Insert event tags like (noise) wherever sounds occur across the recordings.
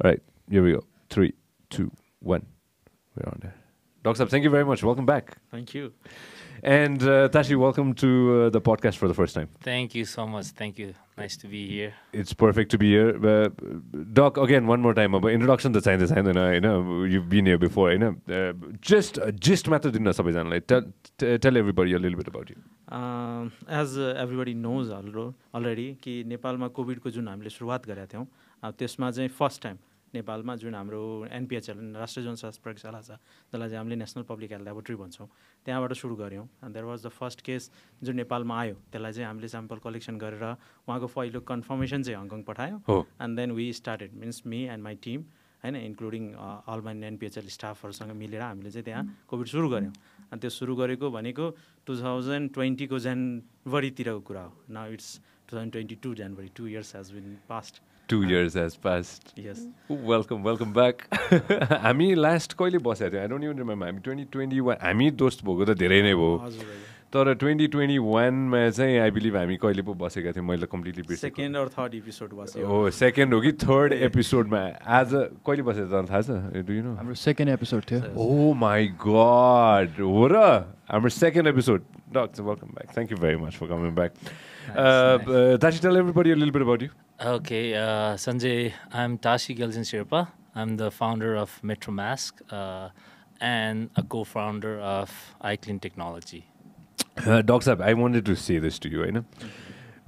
All right, here we go. Three, two, one. We're on there. Doc Sab, thank you very much. Welcome back. Thank you. And uh, Tashi, welcome to uh, the podcast for the first time. Thank you so much. Thank you. Nice to be here. It's perfect to be here. Uh, Doc, again, one more time. अब introduction त चाहिँदै चाहिँदैन होइन you've been here before होइन just gist मात्र दिन सबैजनालाई tell, tell everybody a little bit about you. As everybody knows अल्रो already कि नेपालमा कोभिडको जुन हामीले सुरुवात गरेका थियौँ त्यसमा चाहिँ फर्स्ट टाइम नेपालमा जुन हाम्रो एनपिएचएल राष्ट्रिय जनस्वास्थ्य प्रयोगशाला छ जसलाई चाहिँ हामीले नेसनल पब्लिक हेल्थ लेबोरेटरी भन्छौँ त्यहाँबाट सुरु गऱ्यौँ। There was the first case जुन नेपालमा आयो त्यसलाई चाहिँ हामीले स्याम्पल कलेक्सन गरेर उहाँको पहिलो कन्फर्मेसन चाहिँ हङकङ पठायो। And then we started means me and my team होइन इन्क्लुडिङ अल माइन एनपिएचएल स्टाफहरूसँग मिलेर हामीले चाहिँ त्यहाँ कोभिड सुरु गऱ्यौँ। अनि त्यो सुरु गरेको भनेको टु थाउजन्ड ट्वेन्टीको जनवरीतिरको कुरा हो। न it's two thousand twenty two January two years has been past two years has past yes welcome welcome back हामी लास्ट कहिले बसेको थियौँ आई डोन्ट इभन रिमेम्बर हामी ट्वेन्टी ट्वेन्टी वान हामी दोस्त भएको त धेरै नै भयो तर ट्वेन्टी ट्वेन्टी वानमा चाहिँ आई बिलिभ हामी कहिले पो बसेका थियौँ मैले completely second or third episode बस्यो हो सेकेन्ड हो कि थर्ड एपिसोडमा आज कहिले बसेको त थाहा छ डु यु नो हाम्रो सेकेन्ड एपिसोड थियो ओ माई गड हो र हाम्रो second episode doctor welcome back thank you very much for coming back tell everybody a little bit about you. Okay, uh, Sanjay, I'm Tashi Gelsin Sherpa. I'm the founder of MetroMask uh, and a co-founder of iClean Technology. Uh, Doc Sab, I wanted to say this to you, होइन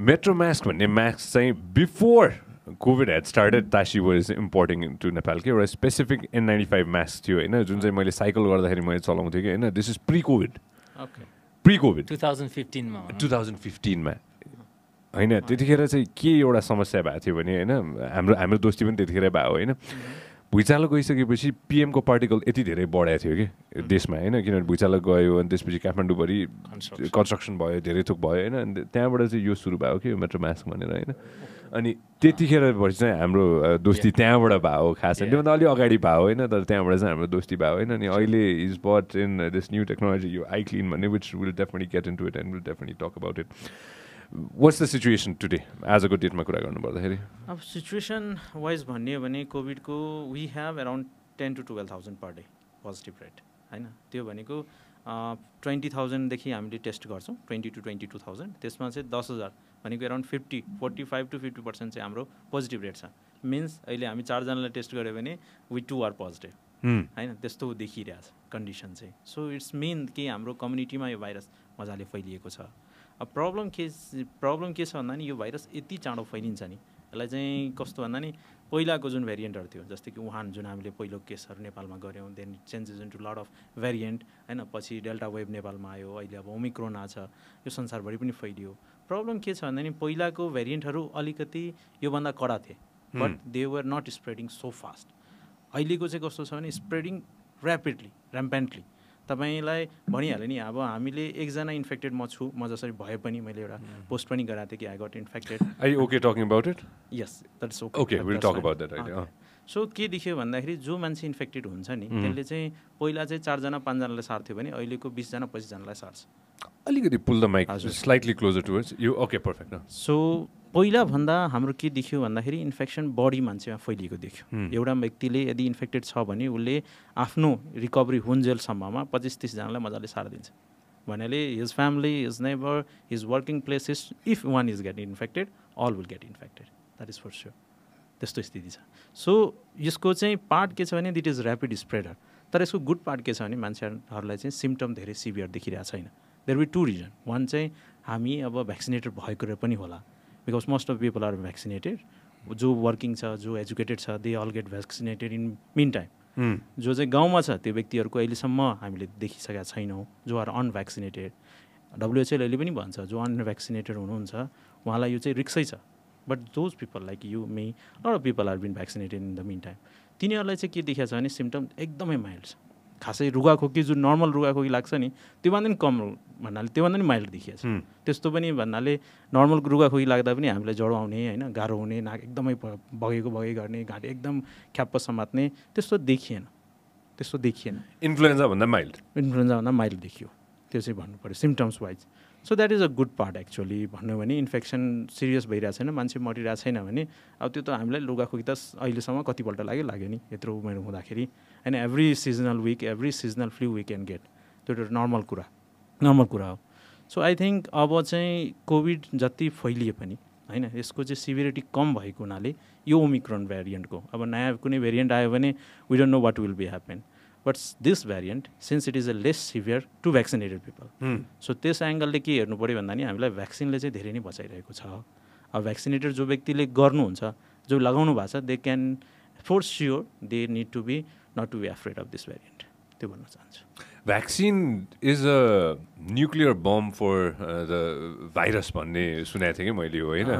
मेट्रोमास्क भन्ने mask चाहिँ before COVID had started Tashi was importing to Nepal के एउटा specific N ninety five mask थियो होइन जुन चाहिँ मैले साइकल गर्दाखेरि मैले चलाउँथेँ कि होइन this is pre COVID pre COVID two thousand फिफ्टिनमा two thousand फिफ्टिनमा होइन त्यतिखेर चाहिँ के एउटा समस्या भएको थियो भने होइन हाम्रो हाम्रो दोस्ती पनि त्यतिखेर भयो होइन। भुइँचालो गइसकेपछि पिएमको पार्टिकल यति धेरै बढाएको थियो कि देशमा होइन किनभने भुइँचालो गयो अनि त्यसपछि काठमाडौँभरि कन्स्ट्रक्सन भयो धेरै थोक भयो होइन अनि त्यहाँबाट चाहिँ यो सुरु भयो कि मेट्रो मास्क भनेर होइन। अनि त्यतिखेरपछि चाहिँ हाम्रो दोस्ती त्यहाँबाट भयो खास त्योभन्दा अलिक अगाडि भयो होइन तर त्यहाँबाट चाहिँ हाम्रो दोस्ती भयो होइन। अनि अहिले is but in this new technology यो आई क्लिन भन्ने which will definitely get in to it and will definitely talk about it what's the situation today आजको डेटमा कुरा गर्नु पर्दाखेरि अब सिचुएसन वाइज भन्ने हो भने कोभिडको we have around ten to twelve thousand per day positive rate होइन? त्यो भनेको ट्वेन्टी थाउजन्डदेखि हामीले टेस्ट गर्छौँ twenty to twenty two thousand त्यसमा चाहिँ दस हजार भनेको around fifty forty five to fifty percent चाहिँ हाम्रो पोजिटिभ रेट छ। मिन्स अहिले हामी चारजनालाई टेस्ट गऱ्यो भने वी टु आर पोजिटिभ होइन? त्यस्तो देखिरहेछ कन्डिसन चाहिँ। सो इट्स मेन कि हाम्रो कम्युनिटीमा यो भाइरस मजाले फैलिएको छ। अब प्रब्लम के प्रब्लम के छ भन्दा नि यो भाइरस यति चाँडो फैलिन्छ नि। यसलाई चाहिँ कस्तो भन्दा नि पहिलाको जुन भेरिएन्टहरू थियो जस्तै कि वुहान जुन हामीले पहिलो केसहरू नेपालमा गऱ्यौँ then changes in to lot of variant होइन पछि डेल्टा वेभ नेपालमा आयो अहिले अब ओमिक्रोना छ यो संसारभरि पनि फैलियो। प्रब्लम के छ भन्दा नि पहिलाको भेरिएन्टहरू अलिकति योभन्दा कडा थिए but they were not spreading so fast अहिलेको चाहिँ कस्तो छ भने स्प्रेडिङ ऱ्यापिडली ऱ्याम्पेन्टली तपाईँलाई भनिहाल्यो नि अब हामीले एकजना इन्फेक्टेड म छु म जसरी भए पनि मैले एउटा पोस्ट पनि गराएको थिएँ कि I got infected I okay talking about it yes okay will talk about that so के देखियो भन्दाखेरि जो मान्छे इन्फेक्टेड हुन्छ नि त्यसले चाहिँ पहिला चाहिँ चारजना पाँचजनालाई सार्थ्यो भने अहिलेको बिसजना पच्चिसजनालाई सार्छ। अलिकति pull the mic slightly closer towards you okay perfect so पहिलाभन्दा हाम्रो के देखियो भन्दाखेरि इन्फेक्सन बडी मान्छेमा फैलिएको देख्यो। एउटा व्यक्तिले यदि इन्फेक्टेड छ भने उसले आफ्नो रिकभरी हुन्जेलसम्ममा पच्चिस तिसजनालाई मजाले सारिदिन्छ भन्नाले his family his neighbour his working place is if one is get infected all will get infected that is for sure त्यस्तो स्थिति छ। सो यसको चाहिँ पार्ट के छ भने दिट इज ऱ्यापिड स्प्रेडर तर यसको गुड पार्ट के छ भने मान्छेहरूलाई चाहिँ सिम्टम धेरै सिभियर देखिरहेको छैन। There be two reason one चाहिँ हामी अब भ्याक्सिनेटेड भएको पनि होला। Because most of people are vaccinated जो वर्किङ छ जो एजुकेटेड छ they all get vaccinated in mean time जो चाहिँ गाउँमा छ त्यो व्यक्तिहरूको अहिलेसम्म हामीले देखिसकेका छैनौँ जो आर अनभ्याक्सिनेटेड डब्लुएचएल अहिले पनि भन्छ जो अनभ्याक्सिनेटेड हुनुहुन्छ उहाँलाई यो चाहिँ रिक्सै छ. But those people like you may lot of people are been vaccinated in the mean time तिनीहरूलाई चाहिँ के देखिएको छ भने सिम्टम एकदमै माइल्ड छ। खासै रुगाखोकी जुन नर्मल रुगाखोकी लाग्छ नि त्योभन्दा पनि कम भन्नाले त्योभन्दा पनि माइल्ड देखिएको छ। त्यस्तो पनि भन्नाले नर्मल रुगाखोकी लाग्दा पनि हामीलाई ज्वरो आउने होइन गाह्रो हुने नाक एकदमै बगेको बगे गर्ने घाँटी एकदम ख्याप्प समात्ने त्यस्तो देखिएन। त्यस्तो देखिएन। इन्फ्लुएन्जा भन्दा माइल्ड? इन्फ्लुएन्जा भन्दा माइल्ड देखियो। त्यो चाहिँ भन्नु पऱ्यो symptoms wise so that is a good part actually भन्यो भने इन्फेक्सन सिरियस भइरहेको छैन मान्छे मरिरहेको छैन भने अब त्यो त हामीलाई लुगाखोकी त अहिलेसम्म कतिपल्ट लाग्यो लाग्यो नि यत्रो उमेर हुँदाखेरि। होइन every seasonal week every seasonal flu week can get त्यो एउटा नर्मल कुरा। नर्मल कुरा हो। सो आई थिङ्क अब चाहिँ कोभिड जति फैलिए पनि होइन यसको चाहिँ सिभिरिटी कम भएको हुनाले यो ओमिक्रोन भेरिएन्टको अब नयाँ कुनै भेरिएन्ट आयो भने we don't know what will be happen but this variant since it is a less severe to vaccinated people so त्यस एङ्गलले के हेर्नु पऱ्यो भन्दा नि हामीलाई भ्याक्सिनले चाहिँ धेरै नै बचाइरहेको छ। अब भ्याक्सिनेटेड जो व्यक्तिले गर्नुहुन्छ जो लगाउनु भएको छ they can for sure they need to be not to be afraid of this variant त्यो भन्न चाहन्छु। Vaccine is a nuclear bomb for the virus भन्ने सुनेको थिएँ कि मैले होइन? (laughs)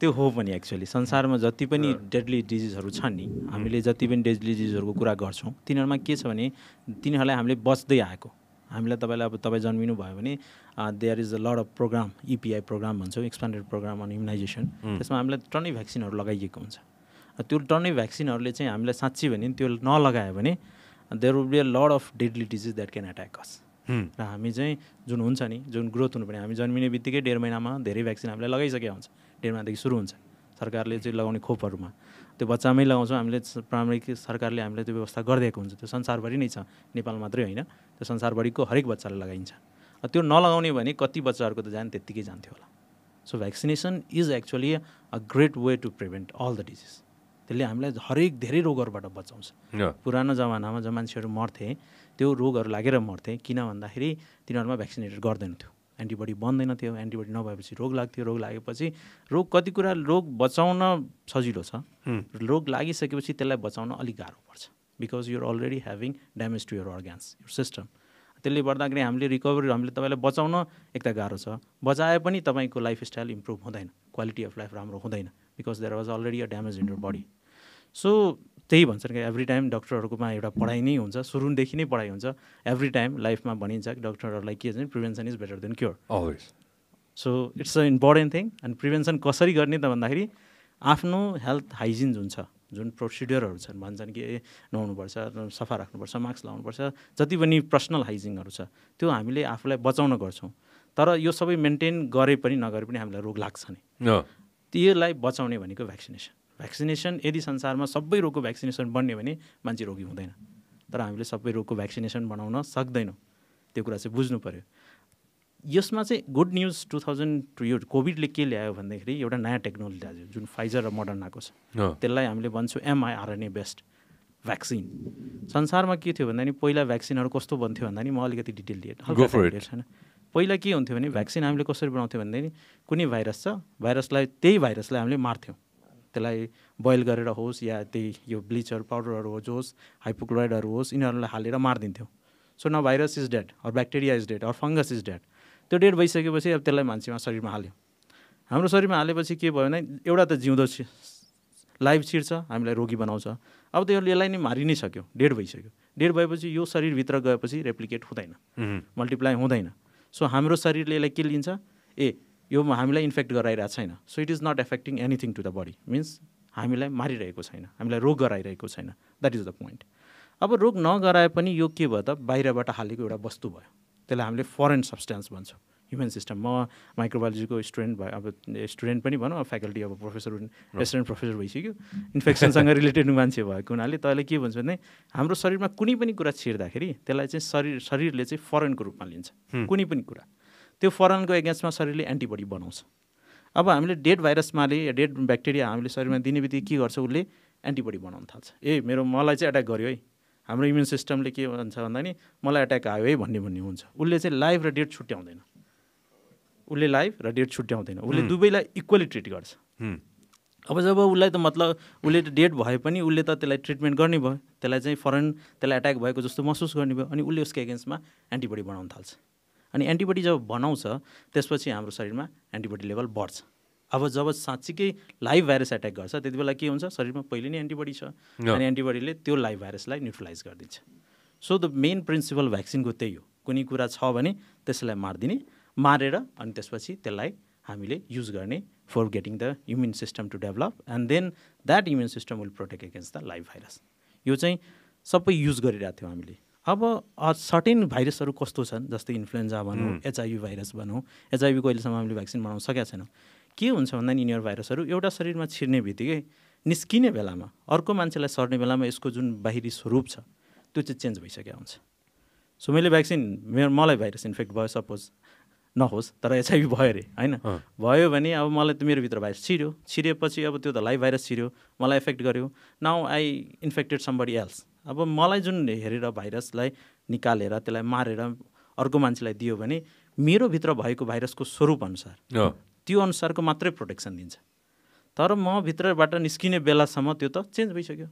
त्यो हो पनि एक्चुअली संसारमा जति पनि डेडली डिजिजहरू छन् नि हामीले जति पनि डेडली डिजिजहरूको कुरा गर्छौँ तिनीहरूमा के छ भने तिनीहरूलाई हामीले बच्दै आएको। हामीलाई तपाईँलाई अब तपाईँ जन्मिनु भयो भने there is a lot of programme EPI programme भन्छौँ एक्सपान्डेड प्रोग्राम अन इम्युनाइजेसन त्यसमा हामीलाई टन्नै भ्याक्सिनहरू लगाइएको हुन्छ। त्यो टन्नै भ्याक्सिनहरूले चाहिँ हामीलाई साँच्ची भने त्यो नलगायो भने there will be a lot of deadly disease that can attack us र हामी चाहिँ जुन हुन्छ नि जुन ग्रोथ हुनुपर्ने हामी जन्मिने बित्तिकै डेढ महिनामा धेरै भ्याक्सिन हामीले लगाइसकेका हुन्छ। डेढ महिनादेखि सुरु हुन्छ। सरकारले चाहिँ लगाउने खोपहरूमा। त्यो बच्चामै लगाउँछौँ हामीले प्राइमेरी सरकारले हामीलाई त्यो व्यवस्था गरिदिएको हुन्छ। त्यो संसारभरि नै छ। नेपाल मात्रै होइन। त्यो संसारभरिको हरेक बच्चालाई लगाइन्छ। त्यो नलगाउने भने कति बच्चाहरूको त जान त्यत्तिकै जान्थ्यो होला। So vaccination is actually a great way to prevent all the disease त्यसले हामीलाई हरेक धेरै रोगहरूबाट बचाउँछ। पुरानो जमानामा जब मान्छेहरू मर्थे त्यो रोगहरू लागेर मर्थे किन भन्दाखेरि तिनीहरूमा भ्याक्सिनेटेड गर्दैन थियो। एन्टिबडी बन्दैन थियो एन्टिबडी नभएपछि रोग लाग्थ्यो रोग लागेपछि रोग कति कुरा रोग बचाउन सजिलो छ। रोग लागिसकेपछि त्यसलाई बचाउन अलिक गाह्रो पर्छ। Because you're already having damage to your organs your system त्यसले गर्दाखेरि हामीले रिकभरी हामीले तपाईँलाई बचाउन एक त गाह्रो छ। बचाए पनि तपाईँको लाइफस्टाइल इम्प्रुभ हुँदैन। क्वालिटी अफ लाइफ राम्रो हुँदैन। Because there was already a damage in your body so त्यही भन्छन् कि एभ्री टाइम डक्टरहरूकोमा एउटा पढाइ नै हुन्छ सुरुदेखि नै पढाइ हुन्छ एभ्री टाइम लाइफमा भनिन्छ डक्टरहरूलाई के छ prevention is better than cure always so it's a important thing and prevention कसरी गर्ने त भन्दाखेरि आफ्नो हेल्थ हाइजिन जुन छ जुन प्रोसिडियरहरू छन् भन्छन् कि ए नुहाउनुपर्छ सफा राख्नुपर्छ मास्क लाउनुपर्छ जति पनि पर्सनल हाइजिनहरू छ त्यो हामीले आफूलाई बचाउन गर्छौँ। तर यो सबै मेन्टेन गरे पनि नगरे पनि हामीलाई रोग लाग्छ नि। त्यसलाई बचाउने भनेको भ्याक्सिनेसन भ्याक्सिनेसन यदि संसारमा सबै रोगको भ्याक्सिनेसन बन्यो भने मान्छे रोगी हुँदैन। तर हामीले सबै रोगको भ्याक्सिनेसन बनाउन सक्दैनौँ। त्यो कुरा चाहिँ बुझ्नु पऱ्यो यसमा चाहिँ good news two thousand two यो कोभिडले के ल्यायो भन्दाखेरि एउटा नयाँ टेक्नोलोजी ल्यायो जुन फाइजर र मोडर्न आएको छ त्यसलाई हामीले भन्छौँ एमआइआरएनए बेस्ट भ्याक्सिन संसारमा के थियो भन्दा नि पहिला भ्याक्सिनहरू कस्तो बन्थ्यो भन्दा नि म अलिकति डिटेल दिएँ। छैन। पहिला के हुन्थ्यो भने भ्याक्सिन हामीले कसरी बनाउँथ्यो भन्दाखेरि कुनै भाइरस छ भाइरसलाई त्यही भाइरसलाई हामीले मार्थ्यौँ। त्यसलाई बोइल गरेर होस् या त्यही यो ब्लिचहरू पाउडरहरू होस् हाइपोक्लोराइडहरू होस् यिनीहरूलाई हालेर मारिदिन्थ्यो। So no virus is dead or bacteria is dead or fungus is dead त्यो डेड भइसकेपछि अब त्यसलाई मान्छेमा शरीरमा हाल्यो। हाम्रो शरीरमा हालेपछि के भयो भने एउटा त जिउँदो लाइभ छिर्छ हामीलाई रोगी बनाउँछ। अब त्यो यसलाई नै मारि नै सक्यो। डेड भइसक्यो। डेड भएपछि यो शरीरभित्र गएपछि रेप्लिकेट हुँदैन। मल्टिप्लाई हुँदैन। सो हाम्रो शरीरले यसलाई के लिन्छ? ए यो हामीलाई इन्फेक्ट गराइरहेको छैन। So it is not affecting anything to the body means हामीलाई मारिरहेको छैन। हामीलाई रोग गराइरहेको छैन। द्याट इज द पोइन्ट अब रोग नगराए पनि यो के भयो त? बाहिरबाट हालेको एउटा वस्तु भयो। त्यसलाई हामीले फरेन सब्सटेन्स भन्छौँ। ह्युमन सिस्टम म माइक्रोबायोलोजीको स्टुडेन्ट भयो अब स्टुडेन्ट पनि भनौँ अब फ्याकल्टी अब प्रोफेसर रेसिडेन्ट प्रोफेसर भइसक्यो। इन्फेक्सनसँग रिलेटेड मान्छे भएको हुनाले तैँले के भन्छ भने हाम्रो शरीरमा कुनै पनि कुरा छिर्दाखेरि त्यसलाई चाहिँ शरीर शरीरले चाहिँ फरेनको रूपमा लिन्छ। कुनै पनि कुरा। त्यो फरनको एगेन्स्टमा शरीरले एन्टिबडी बनाउँछ। अब हामीले डेड भाइरस माले या डेड ब्याक्टेरिया हामीले शरीरमा दिने बित्तिकै के गर्छ उसले एन्टिबडी बनाउन थाल्छ। ए मेरो मलाई चाहिँ एट्याक गर्यो है। हाम्रो इम्युन सिस्टमले के भन्छ भन्दा नि मलाई एट्याक आयो है भन्ने भन्ने हुन्छ। उसले चाहिँ लाइफ र डेट छुट्याउँदैन। उसले लाइफ र डेट छुट्याउँदैन। उसले दुवैलाई इक्वली ट्रिट गर्छ। अब जब उसलाई त मतलब उसले त डेट भए पनि उसले त त्यसलाई ट्रिटमेन्ट गर्ने भयो। त्यसलाई चाहिँ फरेन त्यसलाई एट्याक भएको जस्तो महसुस गर्ने भयो। अनि उसले उसको एगेन्स्टमा एन्टिबडी बनाउन थाल्छ। अनि एन्टिबडी जब बनाउँछ त्यसपछि हाम्रो शरीरमा एन्टिबडी लेभल बढ्छ। अब जब साँच्चीकै लाइभ भाइरस एट्याक गर्छ त्यति बेला के हुन्छ? शरीरमा पहिले नै एन्टिबडी छ। अनि एन्टिबडीले त्यो लाइभ भाइरसलाई न्युट्रलाइज गरिदिन्छ। सो द मेन प्रिन्सिपल भ्याक्सिनको त्यही हो। कुनै कुरा छ भने त्यसलाई मारिदिने मारेर अनि त्यसपछि त्यसलाई हामीले युज गर्ने for getting the immune system to develop and then that immune system will protect against the live virus यो चाहिँ सबै युज गरिरहेको थियौँ हामीले। अब सर्टेन भाइरसहरू कस्तो छन्? जस्तै इन्फ्लुएन्जा भनौँ एचआइभी भाइरस भनौँ एचआइभीको अहिलेसम्म हामीले भ्याक्सिन बनाउन सकेका छैनौँ। के हुन्छ भन्दा यिनीहरू भाइरसहरू एउटा शरीरमा छिर्ने बित्तिकै निस्किने बेलामा अर्को मान्छेलाई सर्ने बेलामा यसको जुन बाहिरी स्वरूप छ त्यो चाहिँ चेन्ज भइसकेको हुन्छ। सो मैले भ्याक्सिन मेरो मलाई भाइरस इन्फेक्ट भयो सपोज नहोस् तर एचआइभी भयो अरे होइन? भयो भने अब मलाई त मेरो भित्र भाइरस छिर्यो। छिरेपछि अब त्यो त लाइभ भाइरस छिर्यो मलाई एफेक्ट गर्यो। Now I infected somebody else अब मलाई जुन हेरेर भाइरसलाई निकालेर त्यसलाई मारेर अर्को मान्छेलाई दियो भने मेरो भित्र भएको भाइरसको स्वरूप अनुसार त्यो अनुसारको मात्रै प्रोटेक्सन दिन्छ। तर म भित्रबाट निस्किने बेलासम्म त्यो त चेन्ज भइसक्यो।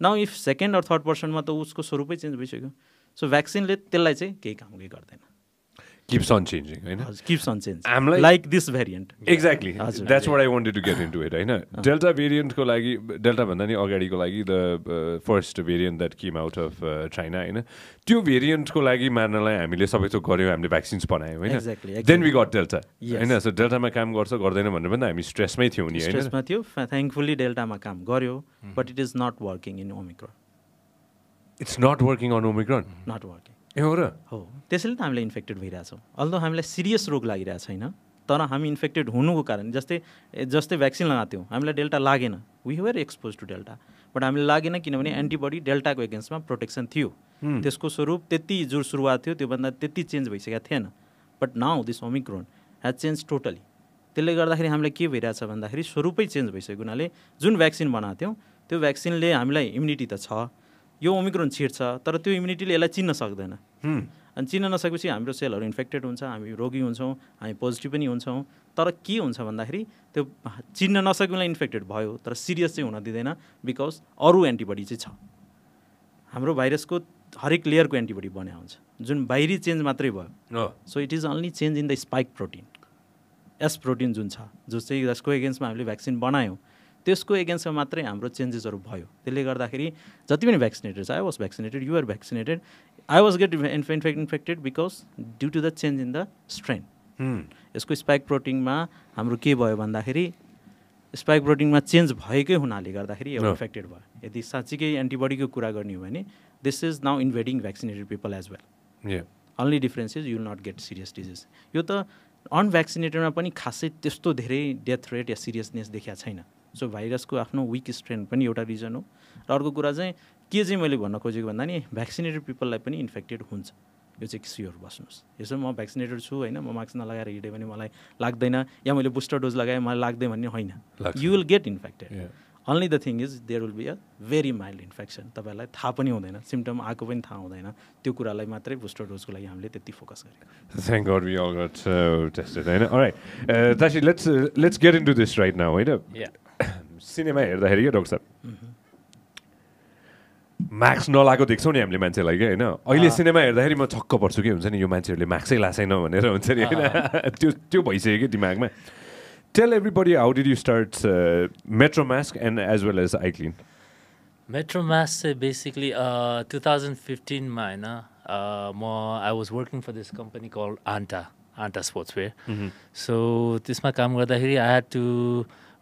Now if second or third पर्सनमा त उसको स्वरूपै चेन्ज भइसक्यो। सो भ्याक्सिनले त्यसलाई चाहिँ केही काम केही गर्दैन। Keeps on changing. होइन चेन्ज हामीलाई like this variant exactly that's what I wanted to get in to it होइन डेल्टा भेरिएन्टको लागि डेल्टा भन्दा नि अगाडिको लागि the first variant that came out of China होइन त्यो भेरिएन्टको लागि मार्नलाई हामीले सबै थोक गऱ्यौँ हामीले भ्याक्सिन्स बनायौँ Exactly, होइन देन वी गट डेल्टा होइन सो डेल्टामा काम गर्छ गर्दैन भनेर पनि हामी स्ट्रेसमै थियौँ नि स्ट्रेसमा थियो थ्याङ्कफुल्ली डेल्टामा काम गर्यो but it is not working in Omicron it's not working on Omicron not working ए हो र। हो। त्यसैले त हामीलाई इन्फेक्टेड भइरहेछौँ। अल्दो हामीलाई सिरियस रोग लागिरहेको छैन तर हामी इन्फेक्टेड हुनुको कारण जस्तै जस्तै भ्याक्सिन लगाएको थियौँ हामीलाई डेल्टा लागेन। We were expose to Delta. But हामीलाई लागेन किनभने एन्टिबडी डेल्टाको एगेन्स्टमा प्रोटेक्सन थियो। त्यसको स्वरूप त्यति जो सुरुवात थियो त्योभन्दा त्यति चेन्ज भइसकेको थिएन। But now this Omicron has change totally त्यसले गर्दाखेरि हामीलाई के भइरहेछ भन्दाखेरि स्वरूपै चेन्ज भइसकेको हुनाले जुन भ्याक्सिन बनाएको थियौँ त्यो भ्याक्सिनले हामीलाई इम्युनिटी त छ। यो ओमिक्रोन छिर्छ तर त्यो इम्युनिटीले यसलाई चिन्न सक्दैन। अनि चिन्न नसकेपछि हाम्रो सेलहरू इन्फेक्टेड हुन्छ हामी रोगी हुन्छौँ हामी पोजिटिभ पनि हुन्छौँ। तर के हुन्छ भन्दाखेरि त्यो चिन्न नसकेकोलाई इन्फेक्टेड भयो तर सिरियस चाहिँ हुन दिँदैन बिकज अरू एन्टिबडी चाहिँ छ। हाम्रो भाइरसको हरेक लेयरको एन्टिबडी बन्या हुन्छ। जुन बाहिरी चेन्ज मात्रै भयो। So it is only change in the spike protein S protein जुन छ जो चाहिँ जसको एगेन्स्टमा हामीले भ्याक्सिन बनायौँ त्यसको एगेन्स्टमा मात्रै हाम्रो चेन्जेसहरू भयो। त्यसले गर्दाखेरि जति पनि भ्याक्सिनेटेड छ I was vaccinated you're vaccinated I was get infect infected because due to the change in the strain यसको स्पाइक प्रोटिनमा हाम्रो के भयो भन्दाखेरि स्पाइक प्रोटिनमा चेन्ज भएकै हुनाले गर्दाखेरि यो अँ। इन्फेक्टेड भयो। यदि साँच्चीकै एन्टिबडीको कुरा गर्ने हो भने this is now invading vaccinated people as well only difference is you'll not get serious disease यो त अनभ्याक्सिनेटेडमा पनि खासै त्यस्तो धेरै डेथ रेट या सिरियसनेस देखिएको छैन। सो भाइरसको आफ्नो विक स्ट्रेन पनि एउटा रिजन हो। र अर्को कुरा चाहिँ के चाहिँ मैले भन्न खोजेको भन्दा नि भ्याक्सिनेटेड पिपललाई पनि इन्फेक्टेड हुन्छ। यो चाहिँ स्योर बस्नुहोस्। यसो म भ्याक्सिनेटेड छु होइन म मास्क नलगाएर हिँडेँ भने मलाई लाग्दैन या मैले बुस्टर डोज लगाएँ मलाई लाग्दैन भन्ने होइन। You will get infected. Only the thing is there will be a very mild infection तपाईँहरूलाई थाहा पनि हुँदैन। सिम्टम आएको पनि थाहा हुँदैन। त्यो कुरालाई मात्रै बुस्टर डोजको लागि हामीले त्यति फोकस गरेको Thank God we all got uh, tested होइन. सिनेमा हेर्दाखेरि क्या डाक्टर साहब मास्क नलाएको देख्छौँ नि हामीले मान्छेलाई क्या होइन? अहिले सिनेमा हेर्दाखेरि म छक्क पर्छु कि हुन्छ नि यो मान्छेहरूले मास्कै लासैन भनेर हुन्छ नि होइन? त्यो त्यो भइसक्यो कि दिमागमा? Tell everybody how did you start metro mask and as well as iClean metro mask चाहिँ बेसिकली टु थाउजन्ड फिफ्टिनमा होइन? Uh, म I was working for this company call Anta Anta sports where so त्यसमा काम गर्दाखेरि I had to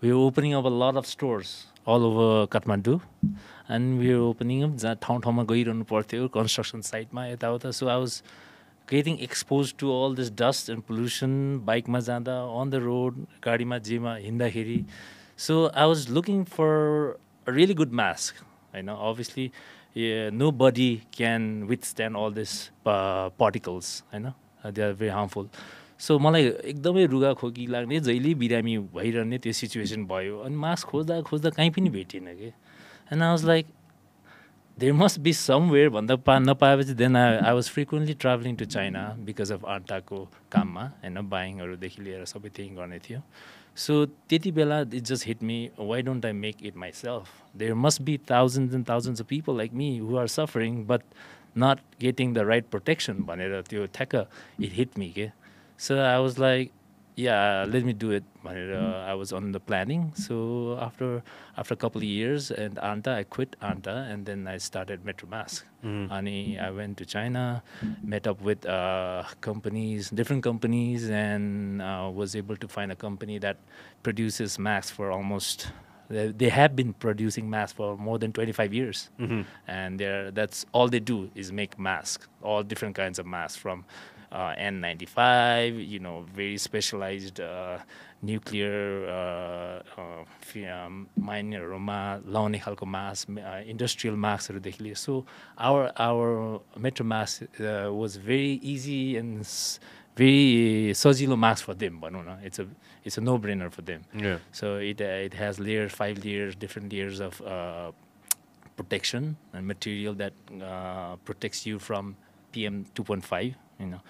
we opening of a lot of stores all over Kathmandu and we opening of जहाँ ठाउँ ठाउँमा गइरहनु पर्थ्यो कन्स्ट्रक्सन साइटमा यताउता so I was getting expose to all this dust and pollution बाइकमा जाँदा अन द रोड गाडीमा जेमा हिँड्दाखेरि so I was looking for really good mask होइन obviously nobody can withstand all this particles होइन they are very harmful so मलाई एकदमै रुगा खोकी लाग्ने जहिले बिरामी भइरहने त्यो सिचुएसन भयो। अनि मास्क खोज्दा खोज्दा कहीँ पनि भेटिनँ कि? And I was like there must be somewhere भन्दा पा नपाएपछि then I I was frequently travelling to China because of आन्टाको काममा होइन बाइङहरूदेखि लिएर सबै त्यहीँ गर्ने थियो। सो त्यति बेला it just hit me why don't I make it myself there must be thousand and thousands of people like me who are suffering but not getting the right protection भनेर त्यो ठ्याक्क इट हिट मी के? So I was like, yeah, let me do it. But, uh, mm. I was on the planning. So after after a couple of years and Anta, I quit Anta and then I started MetroMask. Mm. Mm-hmm. And I went to China, met up with uh, companies, different companies, and uh, was able to find a company that produces masks for almost. They, have been producing masks for more than 25 years, mm-hmm. and that's all they do is make masks, all different kinds of masks from N95 you know very specialized uh, uh, uh, um, माइनहरूमा लाउने खालको mask industrial मास्कहरूदेखि लिएर so our our metro mask was very easy and very सजिलो mask for them भनौँ न it's a it's a no brainer for them Yeah. So it uh, it has layers, five layers, different layers of uh, protection and material that uh, protects you from PM 2.5. You know,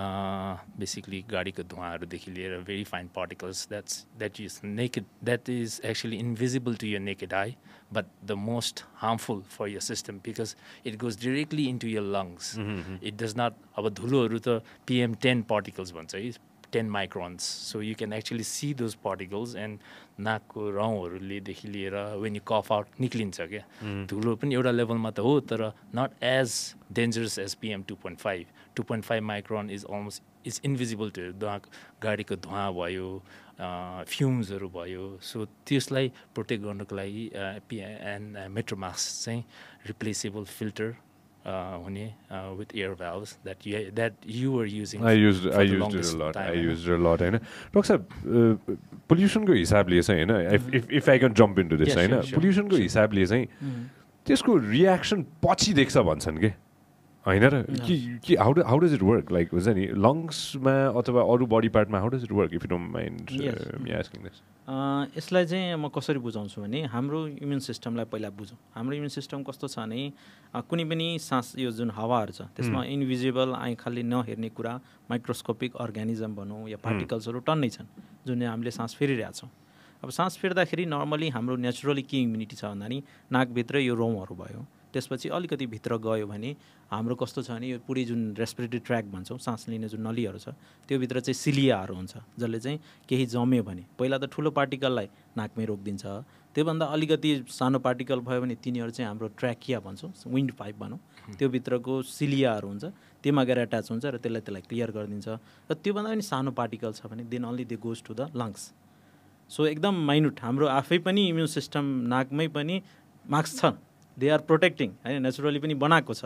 uh, basically गाडीको धुवाहरूदेखि लिएर very fine particles that's that is naked that is actually invisible to your naked eye, but the most harmful for your system because it goes directly into your lungs. It does not. अब धुलोहरू त PM 10 particles भन्छ है 10 microns. So you can actually see those particles and नाकको रौँहरूलेदेखि लिएर when you कफ out निक्लिन्छ क्या धुलो पनि एउटा लेभलमा त हो तर not as dangerous as PM two point five two point five micron is almost is invisible to धुवा गाडीको धुवा भयो फ्युम्सहरू भयो सो त्यसलाई प्रोटेक्ट गर्नुको लागि पि एन्ड मेट्रोमाक्स चाहिँ रिप्लेसेबल फिल्टर हुने with air valves that you that you are using I used I used it a lot. I used it a lot. होइन डक्टर साहब पोल्युसनको हिसाबले चाहिँ होइन if if I can jump in to this होइन. पोल्युसनको हिसाबले चाहिँ त्यसको रियाक्सन पछि देख्छ भन्छन् कि होइन र कि कि how how does it work like हुन्छ नि लङ्समा अथवा अरू body पार्टमा how does it work if you don't mind यसलाई चाहिँ म कसरी बुझाउँछु भने हाम्रो इम्युन सिस्टमलाई पहिला बुझौँ। हाम्रो इम्युन सिस्टम कस्तो छ भने कुनै पनि सास यो जुन हावाहरू छ त्यसमा इन्भिजिबल आँखाले नहेर्ने कुरा माइक्रोस्कोपिक अर्ग्यानिजम भनौँ या पार्टिकल्सहरू टन्नै छन् जुन हामीले सास फेरिरहेछौँ अब सास फेर्दाखेरि नर्मली हाम्रो नेचुरली के इम्युनिटी छ भन्दा नि नाकभित्र यो रौँहरू भयो। त्यसपछि अलिकति भित्र गयो भने हाम्रो कस्तो छ भने यो पुरै जुन रेस्पिरेटरी ट्र्याक भन्छौँ सास लिने जुन नलीहरू छ त्योभित्र चाहिँ सिलियाहरू हुन्छ जसले चाहिँ केही जम्यो भने। पहिला त ठुलो पार्टिकललाई नाकमै रोकिदिन्छ। त्योभन्दा अलिकति सानो पार्टिकल भयो भने तिनीहरू चाहिँ हाम्रो ट्र्याकिया भन्छौँ विन्ड पाइप भनौँ। त्योभित्रको सिलियाहरू हुन्छ त्योमा गएर एट्याच हुन्छ र त्यसलाई त्यसलाई क्लियर गरिदिन्छ। र त्योभन्दा पनि सानो पार्टिकल छ भने then only they goes to the lungs so एकदम माइन्युट हाम्रो आफै पनि इम्युन सिस्टम नाकमै पनि मार्क्स छ। दे आर प्रोटेक्टिङ होइन नेचुरली पनि बनाएको छ।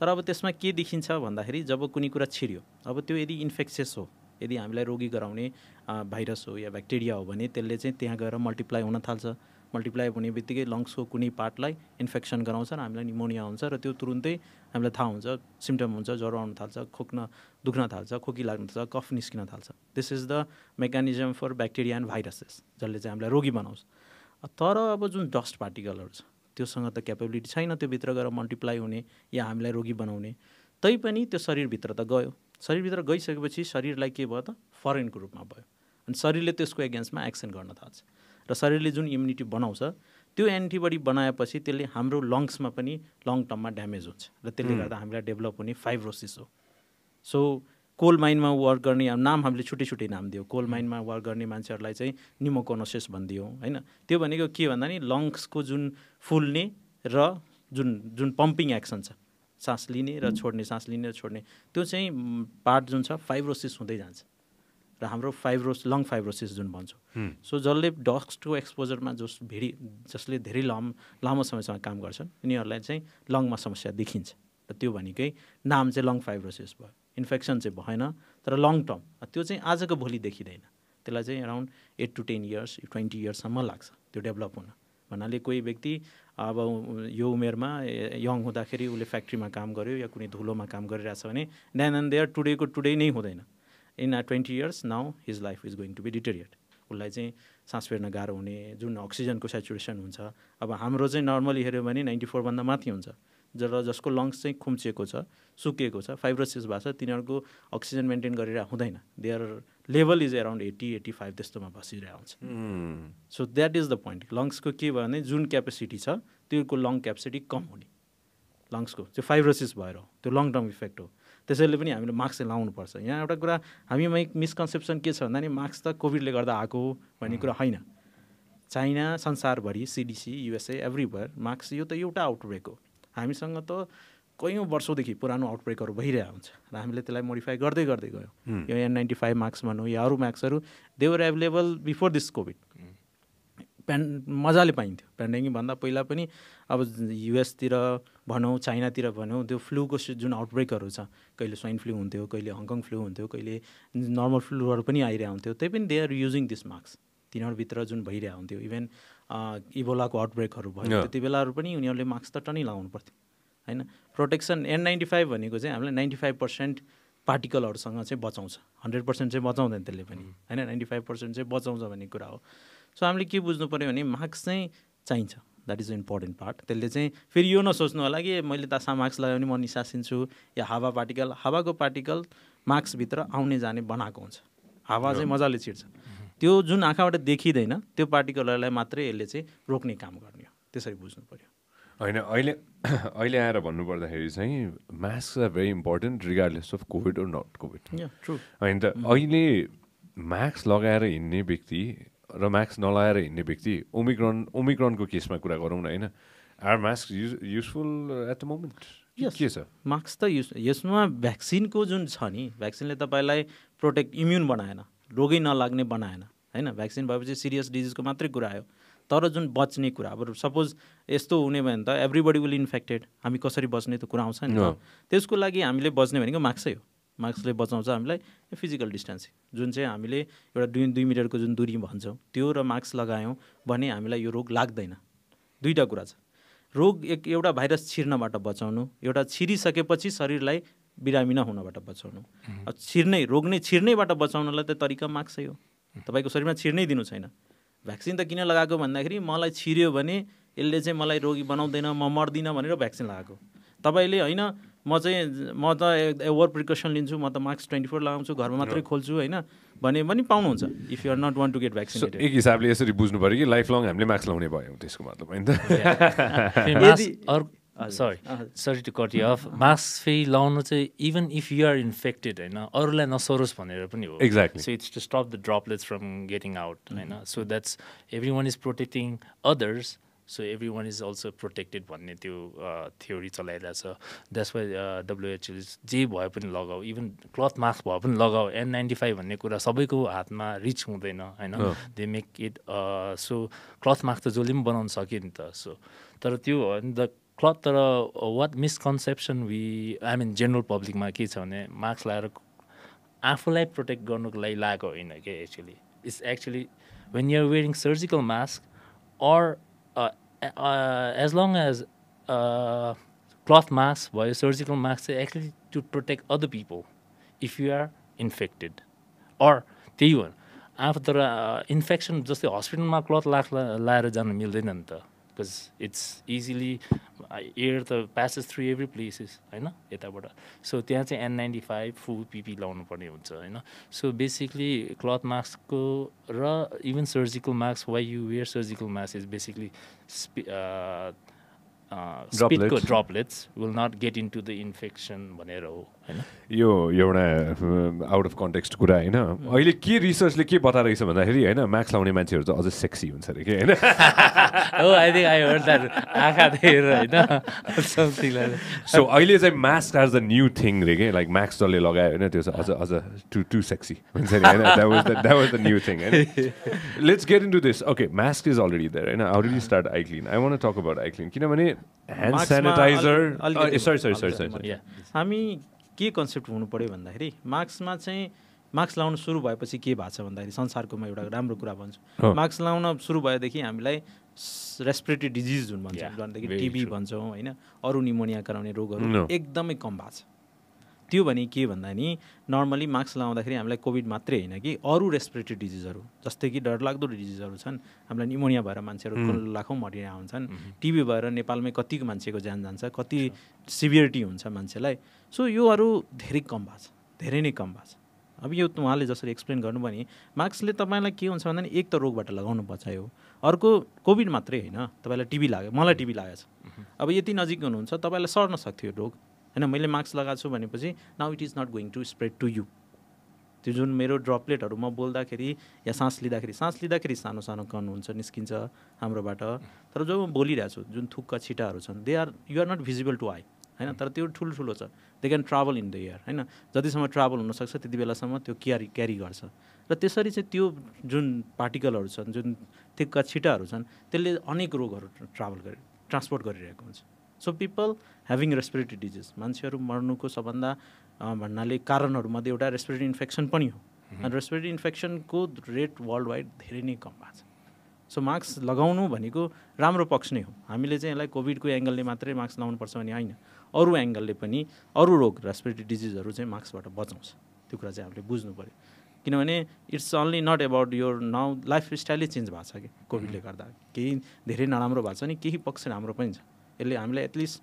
तर अब त्यसमा के देखिन्छ भन्दाखेरि जब कुनै कुरा छिर्यो अब त्यो यदि इन्फेक्सियस हो यदि हामीलाई रोगी गराउने भाइरस हो या ब्याक्टेरिया हो भने त्यसले चाहिँ त्यहाँ गएर मल्टिप्लाई हुन थाल्छ। मल्टिप्लाई हुने बित्तिकै लङ्सको कुनै पार्टलाई इन्फेक्सन गराउँछ र हामीलाई निमोनिया हुन्छ र त्यो तुरुन्तै हामीलाई थाहा हुन्छ सिम्टम हुन्छ ज्वरो आउन थाल्छ खोक्न दुख्न थाल्छ खोकी लाग्न थाल्छ कफ निस्किन थाल्छ। This is the mechanism for bacteria and viruses जसले चाहिँ हामीलाई रोगी बनाउँछ। तर अब जुन डस्ट पार्टिकलहरू छ त्योसँग त क्यापेबिलिटी छैन त्यो भित्र गएर मल्टिप्लाई हुने या हामीलाई रोगी बनाउने। तैपनि त्यो शरीरभित्र त गयो। शरीरभित्र गइसकेपछि शरीरलाई के भयो त? फरेनको रूपमा भयो। अनि शरीरले त्यसको एगेन्स्टमा एक्सन गर्न थाल्छ। र शरीरले जुन इम्युनिटी बनाउँछ त्यो एन्टिबडी बनाएपछि त्यसले हाम्रो लङ्समा पनि लङ टर्ममा ड्यामेज हुन्छ। र त्यसले गर्दा हामीलाई डेभलप हुने फाइब्रोसिस हो। सो कोल माइनमा वर्क गर्ने नाम हामीले छुट्टै छुट्टै नाम दियो। कोल माइनमा वर्क गर्ने मान्छेहरूलाई चाहिँ निमोकोनोसिस भनिदियो होइन? त्यो भनेको के भन्दा नि लङ्सको जुन फुल्ने र जुन जुन पम्पिङ एक्सन छ सास लिने र छोड्ने सास लिने र छोड्ने त्यो चाहिँ पार्ट जुन छ फाइब्रोसिस हुँदै जान्छ। र हाम्रो फाइब्रोस लङ फाइब्रोसिस जुन भन्छौँ। सो जसले डस्टको एक्सपोजरमा जस भेरी जसले धेरै लाम लामो समयसम्म काम गर्छन् उनीहरूलाई चाहिँ लङमा समस्या देखिन्छ। र त्यो भनेकै नाम चाहिँ लङ फाइब्रोसिस भयो। इन्फेक्सन चाहिँ भएन तर लङ टर्म त्यो चाहिँ आजको भोलि देखिँदैन। त्यसलाई चाहिँ around eight to ten years twenty इयर्ससम्म लाग्छ त्यो डेभलप हुन। भन्नाले कोही व्यक्ति अब यो उमेरमा यङ हुँदाखेरि उसले फ्याक्ट्रीमा काम गर्यो या कुनै धुलोमा काम गरिरहेछ भने देन एन्ड देयर टुडेको टुडे नै हुँदैन। In twenty years now his life is going to be deteriorate उसलाई चाहिँ सास फेर्न गाह्रो हुने जुन अक्सिजनको सेचुरेसन हुन्छ अब हाम्रो चाहिँ नर्मली हेऱ्यो भने नाइन्टी फोरभन्दा माथि हुन्छ। जस जसको लङ्स चाहिँ खुम्चिएको छ सुकिएको छ फाइब्रोसिस भएको छ तिनीहरूको अक्सिजन मेन्टेन गरेर हुँदैन। Their level is around eighty eighty five त्यस्तोमा बसिरहेको हुन्छ। So that is the point लङ्सको के भयो भने जुन क्यापेसिटी छ त्योको लङ क्यापेसिटी कम हुने। लङ्सको त्यो फाइब्रोसिस भएर हो त्यो लङ टर्म इफेक्ट हो। त्यसैले पनि हामीले मास्क चाहिँ लाउनुपर्छ। यहाँ एउटा कुरा हामीमा एक मिसकन्सेप्सन के छ भन्दा नि मास्क त कोभिडले गर्दा आएको हो भन्ने कुरा होइन। चाइना संसारभरि सिडिसी युएसए एभ्रिवेयर मास्क यो त एउटा आउटब्रेक हो। हामीसँग त कैयौँ वर्षौँदेखि पुरानो आउटब्रेकहरू भइरहेको हुन्छ र हामीले त्यसलाई मोडिफाई गर्दै गर्दै गयौँ। यो एन नाइन्टी फाइभ मार्क्स भनौँ या अरू मार्क्सहरू they were available before this COVID PAN मजाले पाइन्थ्यो। पेन्डेमिकभन्दा पहिला पनि अब युएसतिर भनौँ चाइनातिर भनौँ त्यो फ्लूको जुन आउटब्रेकहरू छ कहिले स्वाइन फ्लू हुन्थ्यो कहिले हङकङ फ्लू हुन्थ्यो कहिले नर्मल फ्लूहरू पनि आइरहेको हुन्थ्यो त्यही पनि they are using this masks तिनीहरूभित्र जुन भइरहेको हुन्थ्यो इभेन इभोलाको आउटब्रेकहरू भयो। त्यति बेलाहरू पनि उनीहरूले मास्क त टनै लगाउनु पर्थ्यो होइन? प्रोटेक्सन एन नाइन्टी फाइभ भनेको चाहिँ हामीलाई नाइन्टी फाइभ पर्सेन्ट पार्टिकलहरूसँग चाहिँ बचाउँछ। हन्ड्रेड पर्सेन्ट चाहिँ बचाउँदैन त्यसले पनि होइन? नाइन्टी फाइभ पर्सेन्ट चाहिँ बचाउँछ भन्ने कुरा हो। सो हामीले के बुझ्नु पऱ्यो भने मास्क चाहिँ चाहिन्छ। द्याट इज इम्पोर्टेन्ट पार्ट त्यसले चाहिँ फेरि यो नसोच्नु होला कि मैले तासा मास्क लगायो भने म निसासिन्छु या हावा पार्टिकल हावाको पार्टिकल मास्कभित्र आउने जाने बनाएको हुन्छ। हावा चाहिँ मजाले छिर्छ त्यो जुन आँखाबाट देखिँदैन त्यो पार्टिकलहरूलाई मात्रै यसले चाहिँ रोक्ने काम गर्ने हो। त्यसरी बुझ्नु पऱ्यो होइन अहिले (clears throat) अहिले आएर भन्नुपर्दाखेरि चाहिँ mask are very important regardless of COVID or not COVID होइन त अहिले मास्क लगाएर हिँड्ने व्यक्ति र मास्क नलाएर हिँड्ने व्यक्ति ओमिक्रोन ओमिक्रोनको केसमा कुरा गरौँ न होइन? Are mask use useful at the moment के छ? मास्क त युज यसमा भ्याक्सिनको जुन छ नि भ्याक्सिनले तपाईँलाई प्रोटेक्ट इम्युन बनाएन रोगै नलाग्ने बनाएन। होइन भ्याक्सिन भएपछि सिरियस डिजिजको मात्रै कुरा आयो। तर जुन बच्ने कुरा अब सपोज यस्तो हुने भयो भने त एभ्रिबडी विल इन्फेक्टेड हामी कसरी बच्ने त कुरा आउँछ नि त। त्यसको लागि हामीले बच्ने भनेको मास्कै हो। मास्कले बचाउँछ हामीलाई फिजिकल डिस्टेन्सिङ जुन चाहिँ हामीले एउटा दुई दुई मिटरको जुन दुरी भन्छौँ त्यो र मास्क लगायौँ भने हामीलाई यो रोग लाग्दैन। दुईवटा कुरा छ। रोग एक एउटा भाइरस छिर्नबाट बचाउनु एउटा छिरिसकेपछि शरीरलाई बिरामी नहुनबाट बचाउनु। छिर्नै रोग नै छिर्नैबाट बचाउनलाई त तरिका मास्कै हो। तपाईँको शरीरमा छिर्नै दिनु छैन। भ्याक्सिन त किन लगाएको भन्दाखेरि मलाई छिर्यो भने यसले चाहिँ मलाई रोगी बनाउँदैन म मर्दिनँ भनेर भ्याक्सिन लगाएको। तपाईँले होइन म चाहिँ म त ओभर प्रिकसन लिन्छु म त मास्क ट्वेन्टी फोर लगाउँछु घरमा मात्रै खोल्छु होइन भने पनि पाउनुहुन्छ if you're not want to get vaccine एक हिसाबले यसरी बुझ्नु पऱ्यो कि लाइफ लङ हामीले मास्क लाउने भयो त्यसको मतलब होइन त। (laughs) Sorry sorry to cut you off mask फेरि लाउनु चाहिँ इभन इफ युआर इन्फेक्टेड होइन अरूलाई नसरोस् भनेर पनि हो। Exactly so it's to stop the droplets from getting out होइन। So that's every one is protecting others so every one is also protected भन्ने त्यो थ्योरी चलाइरहेछ। द्याट्स वाइ डब्लुएचओ जे भए पनि लगाऊ इभन क्लथ मास्क भए पनि लगाऊ। एन नाइन्टी फाइभ भन्ने कुरा सबैको हातमा रिच हुँदैन होइन। They make it so cloth mask त जसले पनि बनाउन सक्यो नि त सो तर त्यो हो नि द क्लथ तर what misconception we I mean general पब्लिकमा के छ भने मास्क लगाएर आफूलाई प्रोटेक्ट गर्नुको लागि लगाएको होइन क्या actually it's actually when you're wearing surgical mask or as long as cloth mask भयो सर्जिकल मास्क चाहिँ actually to protect other people if you are infected or त्यही हो आफू तर इन्फेक्सन जस्तै हस्पिटलमा क्लथ लाग लाएर जानु मिल्दैन नि त। बिकज इट्स इजिली एयर त प्यासेस थ्रु एभ्री प्लेसेस होइन? यताबाट। सो त्यहाँ चाहिँ N ninety five full PPE लाउनु पर्ने हुन्छ होइन? सो बेसिकली क्लथ मास्कको र even surgical mask why you wear surgical mask is basically स्पिडको droplets will not get in to the infection भनेर हो। होइन? यो एउटा आउट अफ कन्टेक्स्ट कुरा होइन। अहिले के रिसर्चले के बताइरहेछ भन्दाखेरि होइन मास्क लाउने मान्छेहरू चाहिँ अझै सेक्सी हुन्छ अरे कि होइन? हो आई आई आँखा देखेर होइन? सो अहिले चाहिँ mask are the new thing रे के? लाइक मास्क जसले लगायो होइन त्यो चाहिँ अझ अझ टु टु सेक्सी हुन्छ नि होइन? That was that was the new thing होइन? Let's get in to this okay mask is already there होइन already start iClean I want talk about iClean किनभने hand sanitiser sorry sorry sorry sorry हामी के concept हुनु पऱ्यो भन्दाखेरि मास्कमा चाहिँ mask लाउनु सुरु भएपछि के भएको छ भन्दाखेरि संसारकोमा एउटा राम्रो कुरा भन्छु। मास्क लाउन सुरु भएदेखि हामीलाई रेस्पिरेटरी डिजिज जुन भन्छ। भनेदेखि टिबी भन्छौँ होइन? अरू निमोनिया कराउने रोगहरू एकदमै कम भएको छ। त्यो भने के भन्दा नि नर्मली मास्क लगाउँदाखेरि हामीलाई कोभिड मात्रै होइन कि अरू रेस्पिरेटरी डिजिजहरू जस्तै कि डरलाग्दो डिजिजहरू छन्। हामीलाई निमोनिया भएर मान्छेहरू लाखौँ मरिरहेका हुन्छन् टिबी भएर नेपालमै कतिको मान्छेको ज्यान जान्छ कति सिभियरिटी हुन्छ मान्छेलाई। सो योहरू धेरै कम भएको छ धेरै नै कम भएको छ। अब यो उहाँले जसरी एक्सप्लेन गर्नुभयो भने मास्कले तपाईँलाई के हुन्छ भन्दा एक त रोगबाट लगाउनु बचायो अर्को कोभिड मात्रै होइन तपाईँलाई टिभी लाग्यो मलाई टिभी लागेको छ। अब यति नजिक हुनुहुन्छ तपाईँलाई सर्न सक्थ्यो रोग। होइन मैले मास्क लगाएको छु भनेपछि now it is not going to spread to you त्यो जुन मेरो ड्रपलेटहरू म बोल्दाखेरि या सास लिँदाखेरि सास लिँदाखेरि सानो सानो कण हुन्छ निस्किन्छ हाम्रोबाट। तर जब म बोलिरहेको छु जुन थुक्का छिटाहरू छन् they are you are not visible to eye होइन? तर त्यो ठुल्ठुलो छ। They can travel in the air होइन? जतिसम्म ट्राभल हुनसक्छ त्यति बेलासम्म त्यो क्यारी क्यारी गर्छ। र त्यसरी चाहिँ त्यो जुन पार्टिकलहरू छन् जुन त्यसका छिटाहरू छन् त्यसले अनेक रोगहरू ट्राभल गरि ट्रान्सपोर्ट गरिरहेको हुन्छ। So people having respiratory disease मान्छेहरू मर्नुको सबभन्दा भन्नाले कारणहरूमध्ये एउटा रेस्पिरेटरी इन्फेक्सन पनि हो। अनि रेस्पिरेटरी इन्फेक्सनको रेट वर्ल्ड वाइड धेरै नै कम भएको छ। सो मास्क लगाउनु भनेको राम्रो पक्ष नै हो। हामीले चाहिँ यसलाई कोभिडको एङ्गलले मात्रै मास्क लाउनुपर्छ भने होइन। अरू एङ्गलले पनि अरू रोग रेस्पिरेटरी डिजिजहरू चाहिँ मास्कबाट बचाउँछ। त्यो कुरा चाहिँ हामीले बुझ्नु पऱ्यो किनभने it's only not about your now life स्टाइलै change भएको छ कि कोभिडले गर्दा। केही धेरै नराम्रो भएको छ नि केही पक्ष राम्रो पनि छ। यसले हामीलाई एटलिस्ट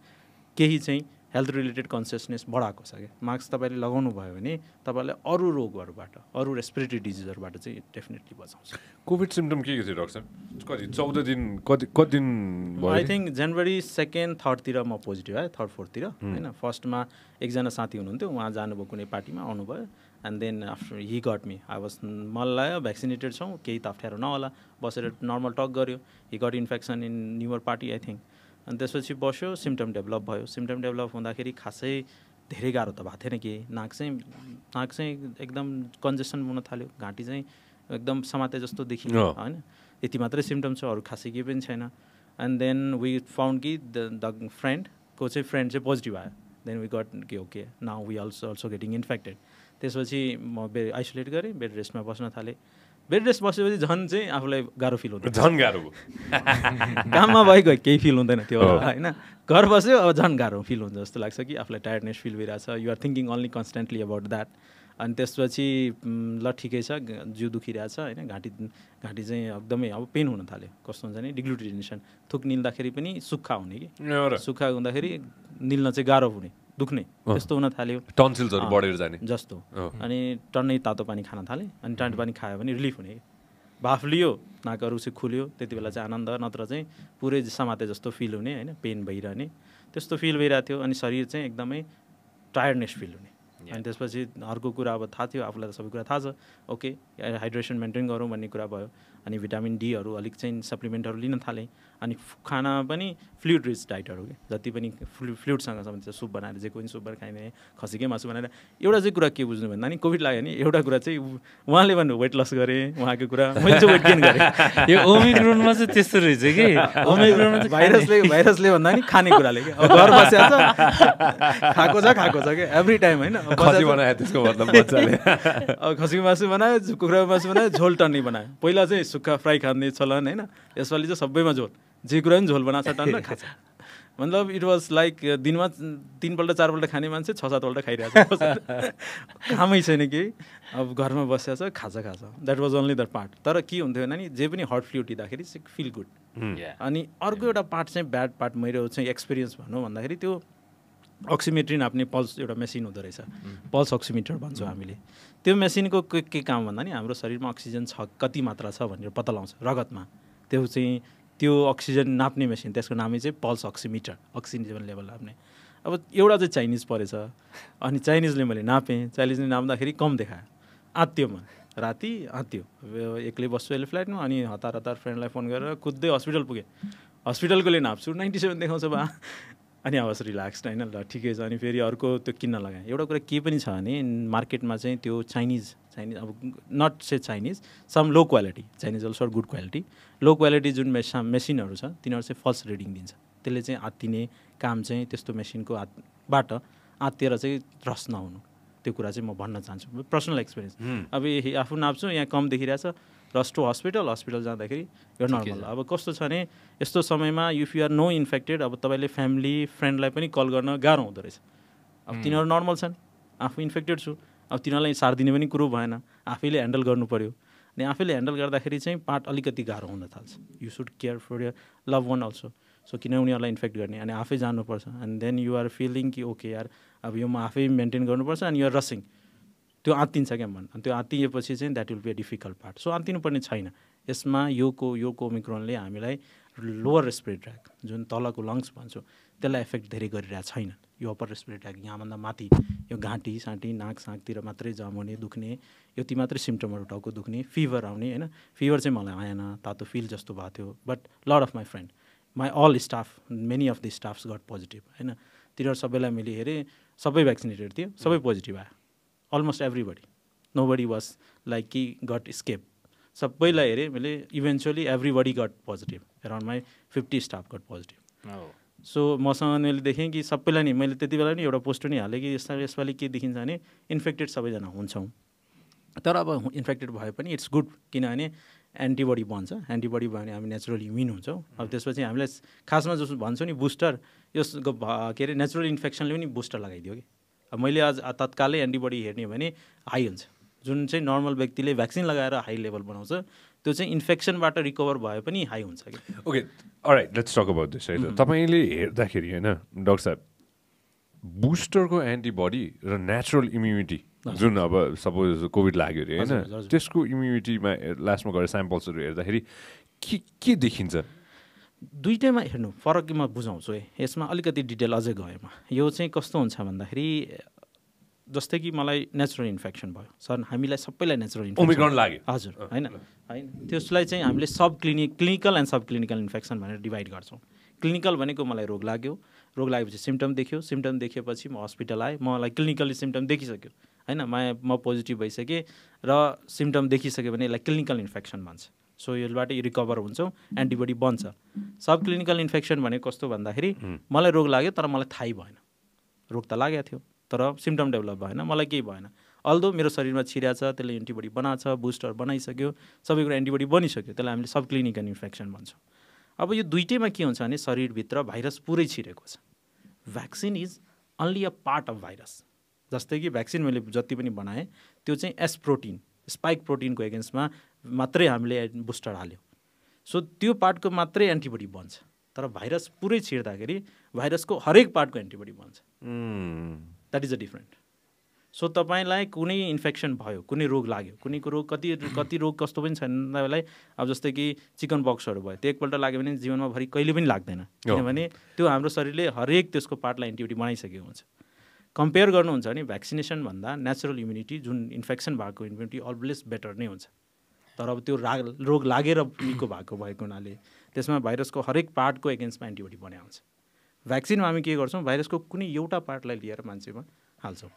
केही चाहिँ हेल्थ रिलेटेड कन्सियसनेस बढाएको छ क्या। मास्क तपाईँले लगाउनु भयो भने तपाईँलाई अरू रोगहरूबाट अरू रेस्पिरेटरी डिजिजहरूबाट चाहिँ डेफिनेटली बचाउँछ। कोभिड सिम्टम के के थियो डक्टर कति चौध दिन कति कति दिन आई थिङ्क जनवरी सेकेन्ड थर्डतिर म पोजिटिभ आएँ थर्ड फोर्थतिर होइन? फर्स्टमा एकजना साथी हुनुहुन्थ्यो उहाँ जानुभयो कुनै पार्टीमा आउनुभयो। And then after he got me I was मलाई लाग्यो भ्याक्सिनेटेड छौँ केही त अप्ठ्यारो नहोला। बसेर नर्मल टक गऱ्यो। He got infection in new year party I think अनि त्यसपछि बस्यो सिम्टम डेभलप भयो। सिम्टम डेभलप हुँदाखेरि खासै धेरै गाह्रो त भएको थिएन कि। नाक चाहिँ नाक चाहिँ एकदम कन्जेसन हुन थाल्यो। घाँटी चाहिँ एकदम समाते जस्तो देखियो होइन। यति मात्रै सिम्टम छ अरू खासै केही पनि छैन। एन्ड देन वी फाउन्ड कि द फ्रेन्डको चाहिँ फ्रेन्ड चाहिँ पोजिटिभ आयो। देन वी गट कि okay now we also also getting infected त्यसपछि म बे आइसोलेट गरेँ बेड रेस्टमा बस्न थालेँ। बेड रेस्ट बसेपछि झन् चाहिँ आफूलाई गाह्रो फिल हुँदैन झन् गाह्रो काममा भएको केही फिल हुँदैन त्यो होइन? घर बस्यो अब झन् गाह्रो फिल हुन्छ जस्तो लाग्छ कि आफूलाई टायर्डनेस फिल भइरहेछ। You're thinking only constantly about that अनि त्यसपछि ल ठिकै छ जिउ दुखिरहेछ होइन? घाँटी घाँटी चाहिँ एकदमै अब पेन हुन थाल्यो। कस्तो हुन्छ भने डिग्लुटिनेसन थुक निल्दाखेरि पनि सुक्खा हुने कि? सुक्खा हुँदाखेरि निल्न चाहिँ गाह्रो हुने। दुख्ने। त्यस्तो हुन थाल्यो। टन्सिल्सहरू बढेर जाने। जस्तो। अनि टन्नै तातो पानी खान थालेँ अनि टाटो पानी खायो भने रिलिफ हुने। भाफ लियो नाकहरू चाहिँ खुल्यो त्यति बेला चाहिँ आनन्द नत्र चाहिँ पुरै समाते जस्तो फिल हुने होइन? पेन भइरहने। त्यस्तो फिल भइरहेको थियो अनि शरीर चाहिँ एकदमै टायर्डनेस फिल हुने। अनि त्यसपछि अर्को कुरा अब थाहा थियो आफूलाई त सबै कुरा थाहा छ। ओके हाइड्रेसन मेन्टेन गरौँ भन्ने कुरा भयो। अनि भिटामिन डीहरू अलिक चाहिँ सप्लिमेन्टहरू लिन थालेँ। अनि खाना पनि फ्लुइड रिच डाइटहरू के? जति पनि फ्लु फ्लुइडसँग सम्बन्धित सुप बनाएर जे पनि सुप बनाएर खाइने खसीकै मासु बनाएर एउटा चाहिँ कुरा के बुझ्नु भन्दा नि कोभिड लाग्यो नि एउटा कुरा चाहिँ उहाँले भन्नु वेट लस गरेँ उहाँको कुरा मैले चाहिँ वेट गेन गरेँ। (laughs) यो ओमिक्रोनमा चाहिँ त्यस्तो रहेछ कि? ओमिक्रोनमा भाइरसले भाइरसले भन्दा नि खाने कुराले कि? अब घर बसेको छ खाएको छ खाएको छ कि? एभ्री टाइम होइन? खसी बनायो त्यसको मतलब (laughs) अब खसीको मासु बनायो कुखुराको मासु बनायो झोल टन्नी बनायो। पहिला चाहिँ सुक्खा फ्राई खाने चलन होइन? यसपालि चाहिँ सबैमा झोल। जे कुरा पनि झोल बनाएको छ (laughs) टन्न खान्छ। मतलब इट वाज लाइक दिनमा तिनपल्ट चारपल्ट खाने मान्छे छ सातपल्ट खाइरहेको छ। (laughs) कामै छैन केही। अब घरमा बसिरहेको छ खाजा खाजा that was only the part तर के हुन्थ्यो भने नि जे पनि हट फ्लुट दिँदाखेरि चाहिँ फिल गुड अनि अर्को एउटा पार्ट चाहिँ ब्याड पार्ट मेरो चाहिँ एक्सपिरियन्स भनौँ भन्दाखेरि त्यो अक्सिमेट्री नाप्ने पल्स एउटा मेसिन हुँदो रहेछ। पल्स अक्सिमिटर भन्छौँ हामीले। त्यो मेसिनको के के काम भन्दा नि हाम्रो शरीरमा अक्सिजन छ कति मात्रा छ भनेर पत्ता लगाउँछ रगतमा। त्यो चाहिँ त्यो अक्सिजन नाप्ने मेसिन त्यसको नामै चाहिँ पल्स अक्सिमिटर अक्सिजन लेभल नाप्ने। अब एउटा चाहिँ चाइनिज परेछ अनि चाइनिजले मैले नापेँ। चाइनिजले नाप्दाखेरि कम आत्यो म। राति आत्यो। एक्लै बस्छु अहिले फ्लाइटमा अनि हतार हतार फ्रेन्डलाई फोन गरेर कुद्दै हस्पिटल पुगेँ। हस्पिटलकोले नाप्छु। नाइन्टी सेभेन देखाउँछ बा। अनि आवाज रिल्याक्स होइन ल ठिकै छ। अनि फेरि अर्को त्यो किन्न लगाएँ। एउटा कुरा के पनि छ भने मार्केटमा चाहिँ त्यो चाइनिज चाइनिज अब not say Chinese some low quality Chinese also good quality low quality जुन मेसा मेसिनहरू छ तिनीहरू चाहिँ फल्स रिडिङ दिन्छ। त्यसले चाहिँ आत्तिने काम चाहिँ त्यस्तो मेसिनको हातबाट आत्तिएर चाहिँ रस नहुनु। त्यो कुरा चाहिँ म भन्न चाहन्छु। पर्सनल एक्सपिरियन्स अब आफू नाप्छु यहाँ कम देखिरहेछ। रस टु हस्पिटल हस्पिटल जाँदाखेरि यो नर्मल अब कस्तो छ भने यस्तो समयमा if you are no infected अब तपाईँले फ्यामिली फ्रेन्डलाई पनि कल गर्न गाह्रो हुँदो रहेछ। अब तिनीहरू नर्मल छन्। आफू इन्फेक्टेड छु। अब तिनीहरूलाई सार दिने पनि कुरो भएन। आफैले ह्यान्डल गर्नु पऱ्यो अनि आफैले ह्यान्डल गर्दाखेरि चाहिँ पार्ट अलिकति गाह्रो हुन थाल्छ। You should care for your love one also so किन उनीहरूलाई इन्फेक्ट गर्ने? अनि आफै जानुपर्छ। And then you are feeling कि ओके यार अब यो म आफै मेन्टेन गर्नुपर्छ अनि युआर रसिङ त्यो आत्तिन्छ क्या मन अनि त्यो आत्तिएपछि चाहिँ that will be a difficult part so आत्तिनुपर्ने छैन। यसमा योको यो कोमिक्रोनले हामीलाई लोवर रेस्पिरेट ट्र्याक जुन तलको लङ्स भन्छौँ त्यसलाई इफेक्ट धेरै गरिरहेको छैन। यो अप्पर रेस्पिरेट ट्र्याक यहाँभन्दा माथि यो घाँटी साँटी नाक साँकतिर मात्रै जम हुने दुख्ने यति मात्रै सिम्टमहरू टाउको दुख्ने फिभर आउने होइन? फिभर चाहिँ मलाई आएन तातो फिल जस्तो भएको थियो। But lot of my friend my all staff many of the staffs got positive होइन? तिनीहरू सबैलाई मैले हेरेँ सबै भ्याक्सिनेटेड थियो सबै पोजिटिभ आयो। Almost everybody nobody was like कि गट स्केप सबैलाई हेरेँ मैले eventually everybody got positive around my fifty staff got positive. So मसँग मैले देखेँ कि सबैलाई नि मैले त्यति बेला नि एउटा पोस्ट पनि हालेँ कि यसमा यसपालि के देखिन्छ भने इन्फेक्टेड सबैजना हुन्छौँ तर अब इन्फेक्टेड भए पनि इट्स गुड किनभने एन्टिबडी बन्छ एन्टिबडी भयो भने हामी नेचुरल इम्युन हुन्छौँ अब त्यसपछि हामीलाई खासमा जस्तो भन्छौँ नि बुस्टर यस के अरे नेचुरल इन्फेक्सनले पनि बुस्टर लगाइदियो कि मैले आज तत्कालै एन्टिबडी हेर्ने हो भने हाई हुन्छ। जुन चाहिँ नर्मल व्यक्तिले भ्याक्सिन लगाएर हाई लेभल बनाउँछ त्यो चाहिँ इन्फेक्सनबाट रिकभर भए पनि हाई हुन्छ कि okay right let's talk about this है त तपाईँले हेर्दाखेरि होइन डाक्टर साहब बुस्टरको एन्टिबडी र नेचुरल इम्युनिटी जुन अब सपोज कोभिड लाग्यो अरे होइन। त्यसको इम्युनिटीमा लास्टमा गएर स्याम्पल्सहरू हेर्दाखेरि के के देखिन्छ? दुइटैमा हेर्नु फरक म बुझाउँछु है। यसमा अलिकति डिटेल अझै गएमा यो चाहिँ कस्तो हुन्छ भन्दाखेरि जस्तै कि मलाई नेचुरल इन्फेक्सन भयो। सर हामीलाई सबैलाई नेचुरल इन्फेक्सन लाग्यो। हजुर होइन? होइन? त्यसलाई चाहिँ हामीले sub clinic clinical and subclinical infection भनेर डिभाइड गर्छौँ। क्लिनिकल भनेको मलाई रोग लाग्यो। रोग लागेपछि सिम्टम देखियो। सिम्टम देखेपछि म हस्पिटल आएँ। मलाई क्लिनिकली सिम्टम देखिसक्यो। होइन? म म पोजिटिभ भइसकेँ र सिम्टम देखिसक्यो भने यसलाई क्लिनिकल इन्फेक्सन भन्छ। सो यसबाट रिकभर हुन्छौँ एन्टिबडी बन्छ। सब क्लिनिकल इन्फेक्सन भनेको कस्तो भन्दाखेरि मलाई रोग लाग्यो तर मलाई थाहै भएन। रोग त लागेको थियो तर सिम्टम डेभलप भएन मलाई केही भएन। अल्दो मेरो शरीरमा छिर्या छ त्यसले एन्टिबडी बनाएको छ बुस्टर बनाइसक्यो सबै कुरा एन्टिबडी बनिसक्यो त्यसलाई हामीले सब क्लिनिकल इन्फेक्सन भन्छौँ। अब यो दुइटैमा के हुन्छ भने शरीरभित्र भाइरस पुरै छिरेको छ। Vaccine is only a part of virus जस्तै कि भ्याक्सिन मैले जति पनि बनाएँ त्यो चाहिँ एस प्रोटिन स्पाइक प्रोटिनको एगेन्स्टमा मात्रै हामीले बुस्टर हाल्यो। सो त्यो पार्टको मात्रै एन्टिबडी बन्छ। तर भाइरस पुरै छिर्दाखेरि भाइरसको हरेक पार्टको एन्टिबडी बन्छ। That is a different so तपाईँलाई कुनै इन्फेक्सन भयो कुनै रोग लाग्यो कुनैको रोग कति कति रोग कस्तो पनि छैन तपाईँलाई। अब जस्तै कि चिकन बक्सहरू भयो त्यो एकपल्ट लाग्यो भने जीवनमा भरि कहिले पनि लाग्दैन। किनभने त्यो हाम्रो शरीरले हरेक त्यसको पार्टलाई एन्टिबडी बनाइसकेको हुन्छ। कम्पेयर गर्नुहुन्छ भने भ्याक्सिनेसन भन्दा नेचुरल इम्युनिटी जुन इन्फेक्सन भएको इम्युनिटी अलवेज बेटर नै हुन्छ। तर अब त्यो राग रोग लागेर निको भएको भएको हुनाले त्यसमा भाइरसको हरेक पार्टको एगेन्स्टमा एन्टिबडी बने हुन्छ। भ्याक्सिनमा हामी के गर्छौँ भाइरसको कुनै एउटा पार्टलाई लिएर मान्छेमा हाल्छौँ।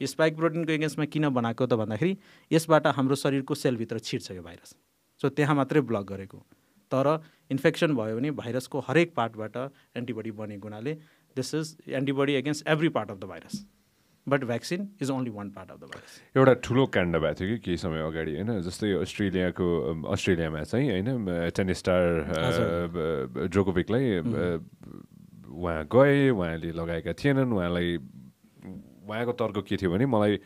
स्पाइक प्रोटिनको एगेन्स्टमा किन बनाएको त भन्दाखेरि यसबाट हाम्रो शरीरको सेलभित्र छिर्छ यो भाइरस। सो त्यहाँ मात्रै ब्लक गरेको। तर इन्फेक्सन भयो भने भाइरसको हरेक पार्टबाट एन्टिबडी बनेको हुनाले this is antibody against every part of the virus but vaccine is only one part of the virus एउटा ठुलो काण्ड भएको थियो कि केही समय अगाडि होइन? जस्तै अस्ट्रेलियाको अस्ट्रेलियामा चाहिँ होइन? टेनिस स्टार जोकोभिकलाई उहाँ गए उहाँले लगाएका थिएनन् उहाँलाई उहाँको तर्क के थियो भने मलाई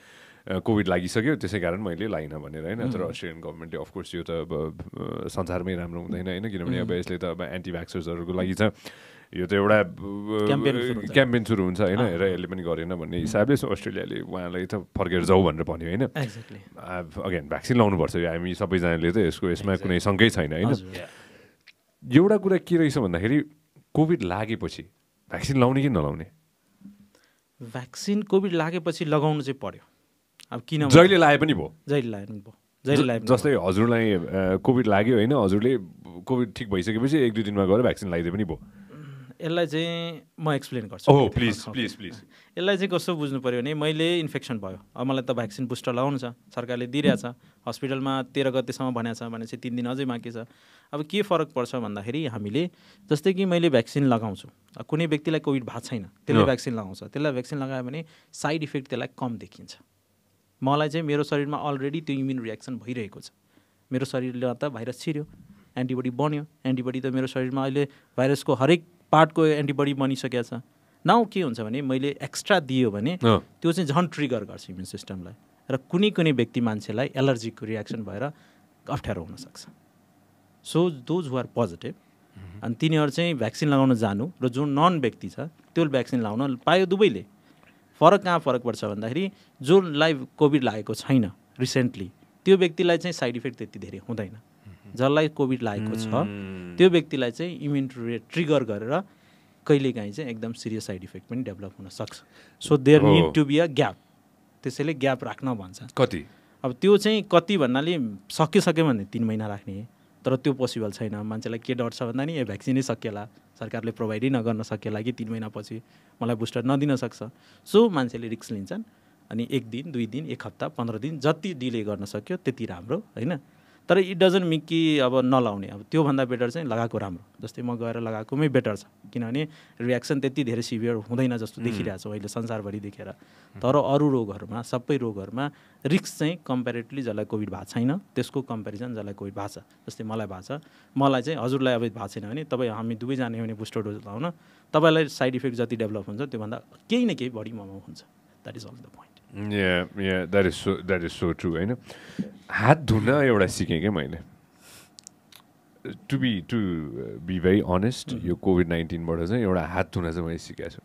कोभिड लागिसक्यो त्यसै कारण मैले लागिनँ भनेर होइन? तर अस्ट्रेलियन गभर्मेन्टले अफकोर्स यो त अब संसारमै राम्रो हुँदैन होइन? किनभने अब यसले त अब एन्टी भ्याक्सर्सहरूको लागि छ। यो त एउटा। क्याम्पेन सुरु हुन्छ। होइन? र यसले पनि गरेन भन्ने हिसाबले अस्ट्रेलियाले उहाँलाई त फर्केर जाऊ भनेर भन्यो होइन? अगेन भ्याक्सिन लाउनुपर्छ यो। हामी सबैजनाले त यसको यसमा कुनै शङ्कै छैन होइन. एउटा कुरा के रहेछ भन्दाखेरि कोभिड लागेपछि भ्याक्सिन लाउने कि नलाउने? भ्याक्सिन कोभिड लागेपछि लगाउनु चाहिँ पर्यो। अब किन जहिले लाए पनि भयो। जहिले लगायो पनि भयो। जस्तै हजुरलाई कोभिड लाग्यो होइन? हजुरले कोभिड ठिक भइसकेपछि एक दुई दिनमा गएर भ्याक्सिन लगाइदिए पनि भयो। यसलाई चाहिँ म एक्सप्लेन गर्छु। ओह प्लिज प्लिज प्लिज यसलाई चाहिँ कस्तो बुझ्नु पऱ्यो भने मैले इन्फेक्सन भयो। अब मलाई त भ्याक्सिन बुस्टर लगाउनु छ सरकारले दिइरहेछ हस्पिटलमा तेह्र गतेसम्म भनेको छ भनेपछि तिन दिन अझै बाँकी छ। अब के फरक पर्छ भन्दाखेरि हामीले जस्तै कि मैले भ्याक्सिन लगाउँछु कुनै व्यक्तिलाई कोभिड भएको छैन त्यसले। भ्याक्सिन लगाउँछ त्यसलाई भ्याक्सिन लगायो भने साइड इफेक्ट त्यसलाई कम देखिन्छ। मलाई चाहिँ मेरो शरीरमा अलरेडी त्यो इम्युन रियाक्सन भइरहेको छ। मेरो शरीरले त भाइरस छिर्यो एन्टिबडी बन्यो एन्टिबडी त मेरो शरीरमा अहिले भाइरसको हरेक पार्टको एन्टिबडी बनिसकेको छ। नाउ के हुन्छ भने मैले एक्स्ट्रा दियो भने। त्यो चाहिँ झन् ट्रिगर गर्छ इम्युन सिस्टमलाई र कुनै कुनै व्यक्ति मान्छेलाई एलर्जीको रियाक्सन भएर अप्ठ्यारो हुनसक्छ so those who are positive अनि तिनीहरू चाहिँ भ्याक्सिन लगाउन जानु र जो नन व्यक्ति छ त्यो भ्याक्सिन लगाउन पायो दुवैले फरक कहाँ फरक पर्छ भन्दाखेरि जसलाई कोभिड लागेको छैन रिसेन्टली त्यो व्यक्तिलाई चाहिँ साइड इफेक्ट त्यति धेरै हुँदैन। जसलाई कोभिड लागेको छ त्यो व्यक्तिलाई चाहिँ इम्युन ट्रिगर गरेर कहिलेकाहीँ चाहिँ एकदम सिरियस साइड इफेक्ट पनि डेभलप हुनसक्छ so there. Need to be a gap त्यसैले ग्याप राख्न भन्छ। कति? अब त्यो चाहिँ कति भन्नाले सकिसक्यो भने तिन महिना राख्ने। तर त्यो पोसिबल छैन। मान्छेलाई के डर छ भन्दा नि ए भ्याक्सिनै सकिएला। सरकारले प्रोभाइडै नगर्न सकिएला कि तिन महिनापछि मलाई बुस्टर नदिन सक्छ? सो मान्छेले रिक्स लिन्छन्। अनि एक दिन दुई दिन एक हप्ता पन्ध्र दिन जति डिले गर्न सक्यो त्यति राम्रो होइन? तर इट डजन्ट मिक कि अब नलाउने। अब त्योभन्दा बेटर चाहिँ लगाएको राम्रो। जस्तै म गएर लगाएकोमै बेटर छ। किनभने रियाक्सन त्यति धेरै सिभियर हुँदैन जस्तो देखिरहेको छ अहिले संसारभरि देखेर। तर अरू रोगहरूमा सबै रोगहरूमा रिक्स चाहिँ कम्पेरिटिभली जसलाई कोभिड भएको छैन त्यसको कम्पेरिजन जसलाई कोभिड भएको छ। जस्तै मलाई भएको छ। मलाई चाहिँ हजुरलाई अब भएको छैन भने तपाईँ हामी दुवै जाने भने बुस्टर डोज लाउन। तपाईँलाई साइड इफेक्ट जति डेभलप हुन्छ त्योभन्दा केही न केही बढी ममा हुन्छ। That is all the point that is so that is so true होइन हात धुन एउटा सिकेँ क्या मैले to be to be very honest यो कोभिड नाइन्टिनबाट चाहिँ एउटा हात धुन चाहिँ मैले सिकेको छु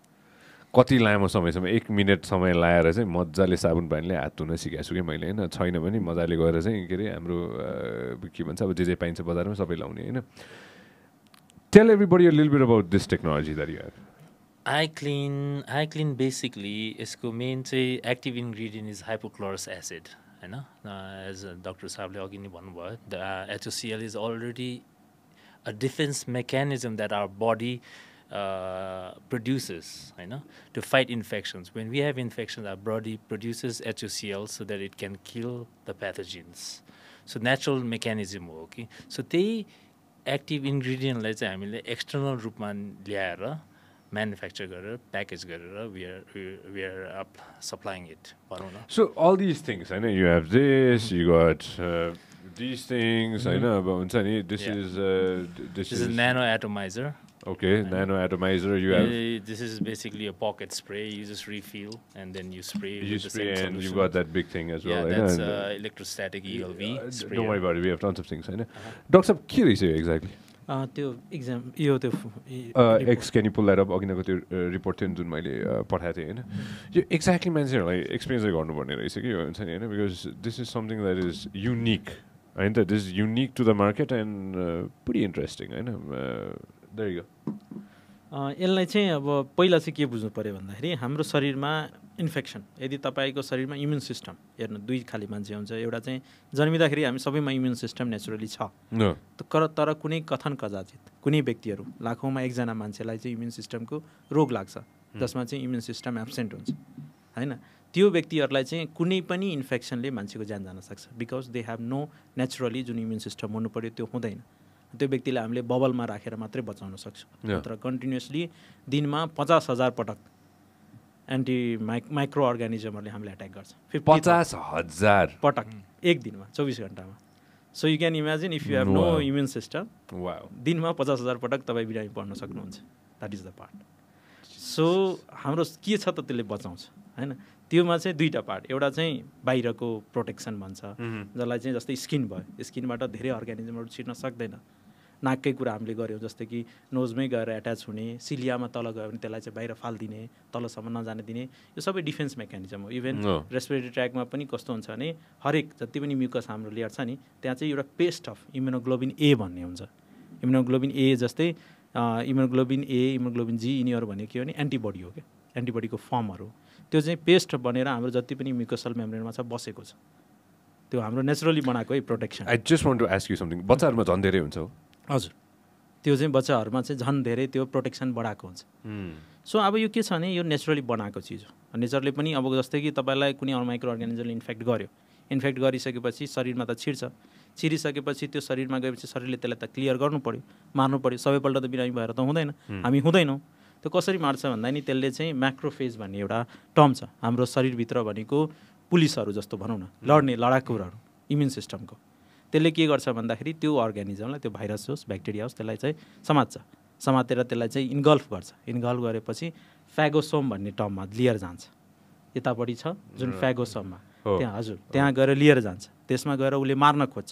कति लामो समयसम्म एक मिनट समय लाएर चाहिँ मजाले साबुन पानीले हात धुन सिकाएको छु कि मैले होइन? छैन भने मजाले गएर चाहिँ के अरे हाम्रो के भन्छ अब जे जे पाइन्छ बजारमा सबै लाउने होइन? टेल एभ्रीबडी लिल bit about this technology that you have I clean I clean basically यसको मेन चाहिँ active ingredient is hypochlorous acid होइन एज डक्टर साहबले अघि नै भन्नुभयो the HOCl is already a defence mechanism that our body you know to fight infections. When we have infections our body produces HOCl so that it can kill the pathogens. So natural mechanism हो कि so त्यही active इन्ग्रिडियन्टलाई चाहिँ हामीले external रूपमा ल्याएर manufacture गरेर package गरेर we are we are up supplying it भनौँ न सो अल दिस थिङ्स होइन you have this you got this things होइन अब हुन्छ नि this is this is nano atomizer Okay, nano atomizer. You have this is basically a pocket spray. You just refill and then you spray. You spray and you got that big thing as well. Yeah, that's uh, electrostatic ELV. Uh, don't worry about it. We have tons of things. होइन doctor साहब के रहेछ यो exactly त्यो exam यो त्यो X can you pull that up अघिनको त्यो report थियो जुन मैले पठाएको थिएँ होइन? यो एक्ज्याक्टली मान्छेहरूलाई एक्सपिरियन्स गर्नुपर्ने रहेछ कि हुन्छ नि होइन? Because this is something that is unique होइन त? This is unique to the market and Puri interesting होइन? यसलाई चाहिँ अब पहिला चाहिँ के बुझ्नु पऱ्यो भन्दाखेरि हाम्रो शरीरमा इन्फेक्सन यदि तपाईँको शरीरमा इम्युन सिस्टम हेर्नु दुई खाले मान्छे हुन्छ एउटा चाहिँ जन्मिँदाखेरि हामी सबैमा इम्युन सिस्टम नेचुरली छ। तर तर कुनै कथन कदाचित कुनै व्यक्तिहरू लाखौँमा एकजना मान्छेलाई चाहिँ इम्युन सिस्टमको रोग लाग्छ जसमा चाहिँ इम्युन सिस्टम एब्सेन्ट हुन्छ होइन? त्यो व्यक्तिहरूलाई चाहिँ कुनै पनि इन्फेक्सनले मान्छेको ज्यान जान सक्छ because they have no naturally जुन इम्युन सिस्टम हुनु पऱ्यो त्यो हुँदैन। त्यो व्यक्तिलाई हामीले बबलमा राखेर मात्रै बचाउन सक्छौँ। नत्र कन्टिन्युसली दिनमा पचास हजार पटक एन्टी माइक माइक्रो अर्गानिजमहरूले हामीले एट्याक गर्छ। पचास हजार। पटक एक दिनमा चौबिस घन्टामा। So you can imagine if you have no immune system दिनमा पचास हजार पटक तपाईँ बिरामी पढ्न सक्नुहुन्छ। That is the part so हाम्रो के छ त त्यसले बचाउँछ होइन? त्योमा चाहिँ दुईवटा पार्ट एउटा चाहिँ बाहिरको प्रोटेक्सन भन्छ जसलाई चाहिँ जस्तै स्किन भयो। स्किनबाट धेरै अर्ग्यानिजमहरू छिर्न सक्दैन। नाककै कुरा हामीले गऱ्यौँ जस्तै कि नोजमै गएर एट्याच हुने सिलियामा तल गयो भने त्यसलाई चाहिँ बाहिर फालिदिने तलसम्म नजाने दिने यो सबै डिफेन्स मेकानिजम हो। इभन रेस्पिरेटरी ट्र्याकमा पनि कस्तो हुन्छ भने हरेक जति पनि म्युकस हाम्रो लेयर छ नि त्यहाँ चाहिँ एउटा पेस्ट अफ इम्युनोग्लोबिन ए भन्ने हुन्छ। इम्युनोग्लोबिन ए जस्तै इम्युनोग्लोबिन ए इम्युनोग्लोबिन जी यिनीहरू भनेको के हो भने एन्टिबडी हो क्या। एन्टिबडीको फर्महरू त्यो चाहिँ पेस्ट बनेर हाम्रो जति पनि म्युकसल मेम्ब्रेनमा छ बसेको छ। त्यो हाम्रो नेचुरली बनाएको है protection I just want to ask you something बच्चाहरूमा झन् धेरै हुन्छ हजुर। त्यो चाहिँ बच्चाहरूमा चाहिँ झन् धेरै त्यो प्रोटेक्सन बढाएको हुन्छ। सो अब यो के छ भने यो नेचुरली बनाएको चिज हो। नेचरले पनि अब जस्तै कि तपाईँलाई कुनै माइक्रो अर्गानिजमले इन्फेक्ट गर्यो। इन्फेक्ट गरिसकेपछि शरीरमा त छिर्छ। छिरिसकेपछि त्यो शरीरमा गएपछि शरीरले त्यसलाई त क्लियर गर्नु पऱ्यो मार्नु पऱ्यो सबैपल्ट त बिरामी भएर त हुँदैन। हामी हुँदैनौँ। त्यो कसरी मार्छ भन्दा नि त्यसले चाहिँ म्याक्रोफेज भन्ने एउटा टर्म छ। हाम्रो शरीरभित्र भनेको पुलिसहरू जस्तो भनौँ न। लड्ने लडाकुहरू इम्युन सिस्टमको। त्यसले के गर्छ भन्दाखेरि त्यो अर्ग्यानिजमलाई त्यो भाइरस होस् ब्याक्टेरिया होस् त्यसलाई चाहिँ समात्छ। समातेर त्यसलाई चाहिँ इन्गल्फ गर्छ। इन्गल्फ गरेपछि फ्यागोसोम भन्ने टर्ममा लिएर जान्छ। यतापट्टि छ जुन फ्यागोसोममा। त्यहाँ हजुर। त्यहाँ गएर लिएर जान्छ। त्यसमा गएर उसले मार्न खोज्छ।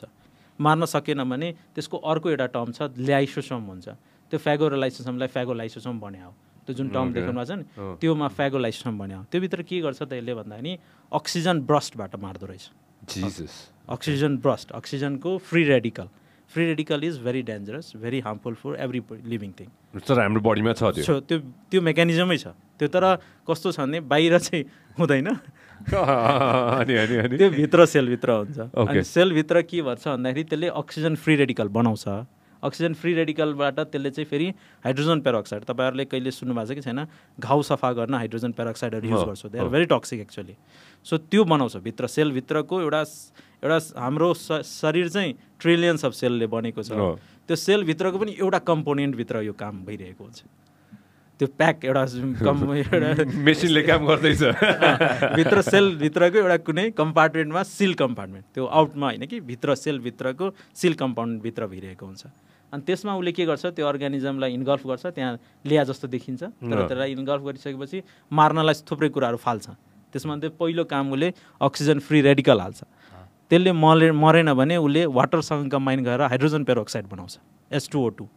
मार्न सकेन भने त्यसको अर्को एउटा टर्म छ ल्याइसोसोम हुन्छ। त्यो फ्यागोलाइसोसोमलाई फ्यागोलाइसोसोम भन्यो त्यो जुन टर्म देखाउनु भएको छ नि त्योमा फ्यागोलाइसोसोम भन्यो त्योभित्र के गर्छ त यसले भन्दा नि अक्सिजन ब्रस्टबाट मार्दो रहेछ। अक्सिजन ब्रस्ट अक्सिजनको free radical free radical is very dangerous very harmful for every living thing तर हाम्रो बडीमा छ त्यो? त्यो त्यो मेकानिजमै छ. त्यो तर कस्तो छ भने बाहिर चाहिँ हुँदैन। त्यो भित्र सेलभित्र हुन्छ। अनि सेलभित्र के भन्छ भन्दाखेरि त्यसले अक्सिजन फ्री रेडिकल बनाउँछ। अक्सिजन फ्री रेडिकलबाट त्यसले चाहिँ फेरि हाइड्रोजन पेरोक्साइड तपाईँहरूले कहिले सुन्नुभएको छ कि छैन? घाउ सफा गर्न हाइड्रोजन पेरोक्साइडहरू युज गर्छ। They are very toxic actually so त्यो बनाउँछ भित्र सेलभित्रको एउटा एउटा हाम्रो शरीर चाहिँ ट्रिलियन्स अफ सेलले बनेको छ। त्यो सेलभित्रको पनि एउटा कम्पोनेन्टभित्र यो काम भइरहेको हुन्छ। त्यो प्याक एउटा (laughs) कम एउटा मेसिनले काम गर्दैछ। (laughs) भित्र सेलभित्रको एउटा कुनै कम्पार्टमेन्टमा सिल कम्पार्टमेन्ट। त्यो आउटमा होइन कि भित्र सेलभित्रको सिल कम्पाउन्डभित्र भइरहेको हुन्छ। अनि त्यसमा उसले के गर्छ त्यो अर्गानिजमलाई इन्गल्फ गर्छ त्यहाँ लेया जस्तो देखिन्छ। तर। त्यसलाई इन्गल्फ गरिसकेपछि मार्नलाई थुप्रै कुराहरू फाल्छ। त्यसमा त्यो पहिलो काम उसले अक्सिजन फ्री रेडिकल हाल्छ। त्यसले मरे मरेन भने उसले वाटरसँग कम्बाइन गरेर हाइड्रोजन पेरोक्साइड बनाउँछ एस टू ओ टू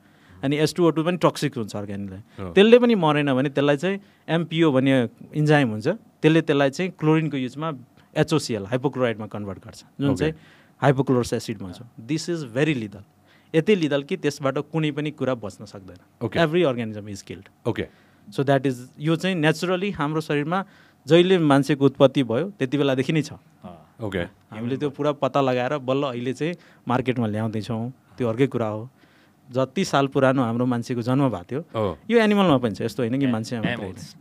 अनि एस टू ओ टू पनि टक्सिक हुन्छ अर्ग्यानिकलाई। त्यसले पनि मरेन भने त्यसलाई चाहिँ एमपिओ भन्ने इन्जाइम हुन्छ त्यसले त्यसलाई चाहिँ क्लोरिनको युजमा एचओसिएल हाइपोक्लोराइडमा कन्भर्ट गर्छ जुन. चाहिँ हाइपोक्लोरस एसिड भन्छौँ। दिस इज भेरी लिदल यति लिदल कि त्यसबाट कुनै पनि कुरा बच्न सक्दैन. Every organism is killed okay so that is यो चाहिँ नेचुरली हाम्रो शरीरमा जहिले मान्छेको उत्पत्ति भयो त्यति बेलादेखि नै छ। ओके हामीले त्यो पुरा पत्ता लगाएर बल्ल अहिले चाहिँ मार्केटमा ल्याउँदैछौँ। त्यो अर्कै कुरा हो। जति साल पुरानो हाम्रो मान्छेको जन्म भएको थियो यो एनिमलमा पनि छ। यस्तो होइन कि। Mammals.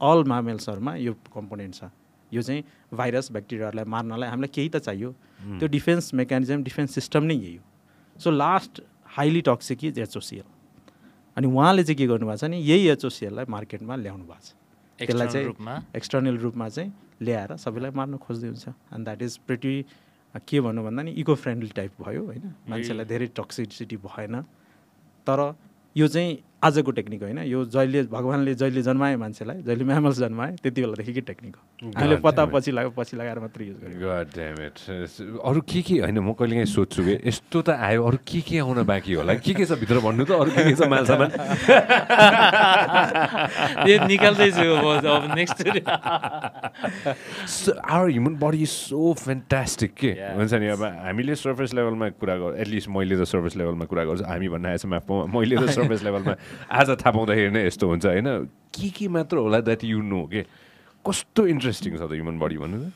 अल मामेल्सहरूमा यो कम्पोनेन्ट छ। यो चाहिँ भाइरस ब्याक्टेरियाहरूलाई मार्नलाई हामीलाई केही त चाहियो। त्यो डिफेन्स मेकानिजम डिफेन्स सिस्टम नै यही हो। So last highly toxic is HOCl अनि उहाँले चाहिँ के गर्नुभएको छ नि यही एचओसिएललाई मार्केटमा ल्याउनु भएको छ। त्यसलाई चाहिँ एक्सटर्नल रूपमा चाहिँ ल्याएर सबैलाई मार्न खोज्दै हुन्छ एन्ड द्याट इज प्रिटी के भनौँ भन्दा नि इको फ्रेन्डली टाइप भयो होइन? मान्छेलाई धेरै टक्सिसिटी भएन। तर यो चाहिँ आजको टेक्निक होइन। यो जहिले भगवान्ले जहिले जन्माए मान्छेलाई जहिले म्यामल्स जन्माए त्यति बेलादेखिकै टेक्निक हो। हामीले पत्ता. पछि लगायो पछि लगाएर मात्रै युज it. अरू के के होइन? म कहिले काहीँ सोध्छु कि यस्तो त आयो अरू के के आउन बाँकी होला? के के छ भित्र भन्नु त? अरू के के छ मालसामान? (laughs) त्यो निकाल्दैछु next our human body is so fantastic के. हुन्छ नि? अब हामीले सर्फेस लेभलमा कुरा गर एटलिस्ट मैले त सर्फेस लेभलमा कुरा गर्छु। हामी भन्न आएछ मैले त (laughs) सर्फेस लेभलमा आज थाहा पाउँदाखेरि नै यस्तो हुन्छ होइन के के मात्र होला द्याट यु नो के कस्तो इन्ट्रेस्टिङ छ त ह्युमन बडी भन्नु त?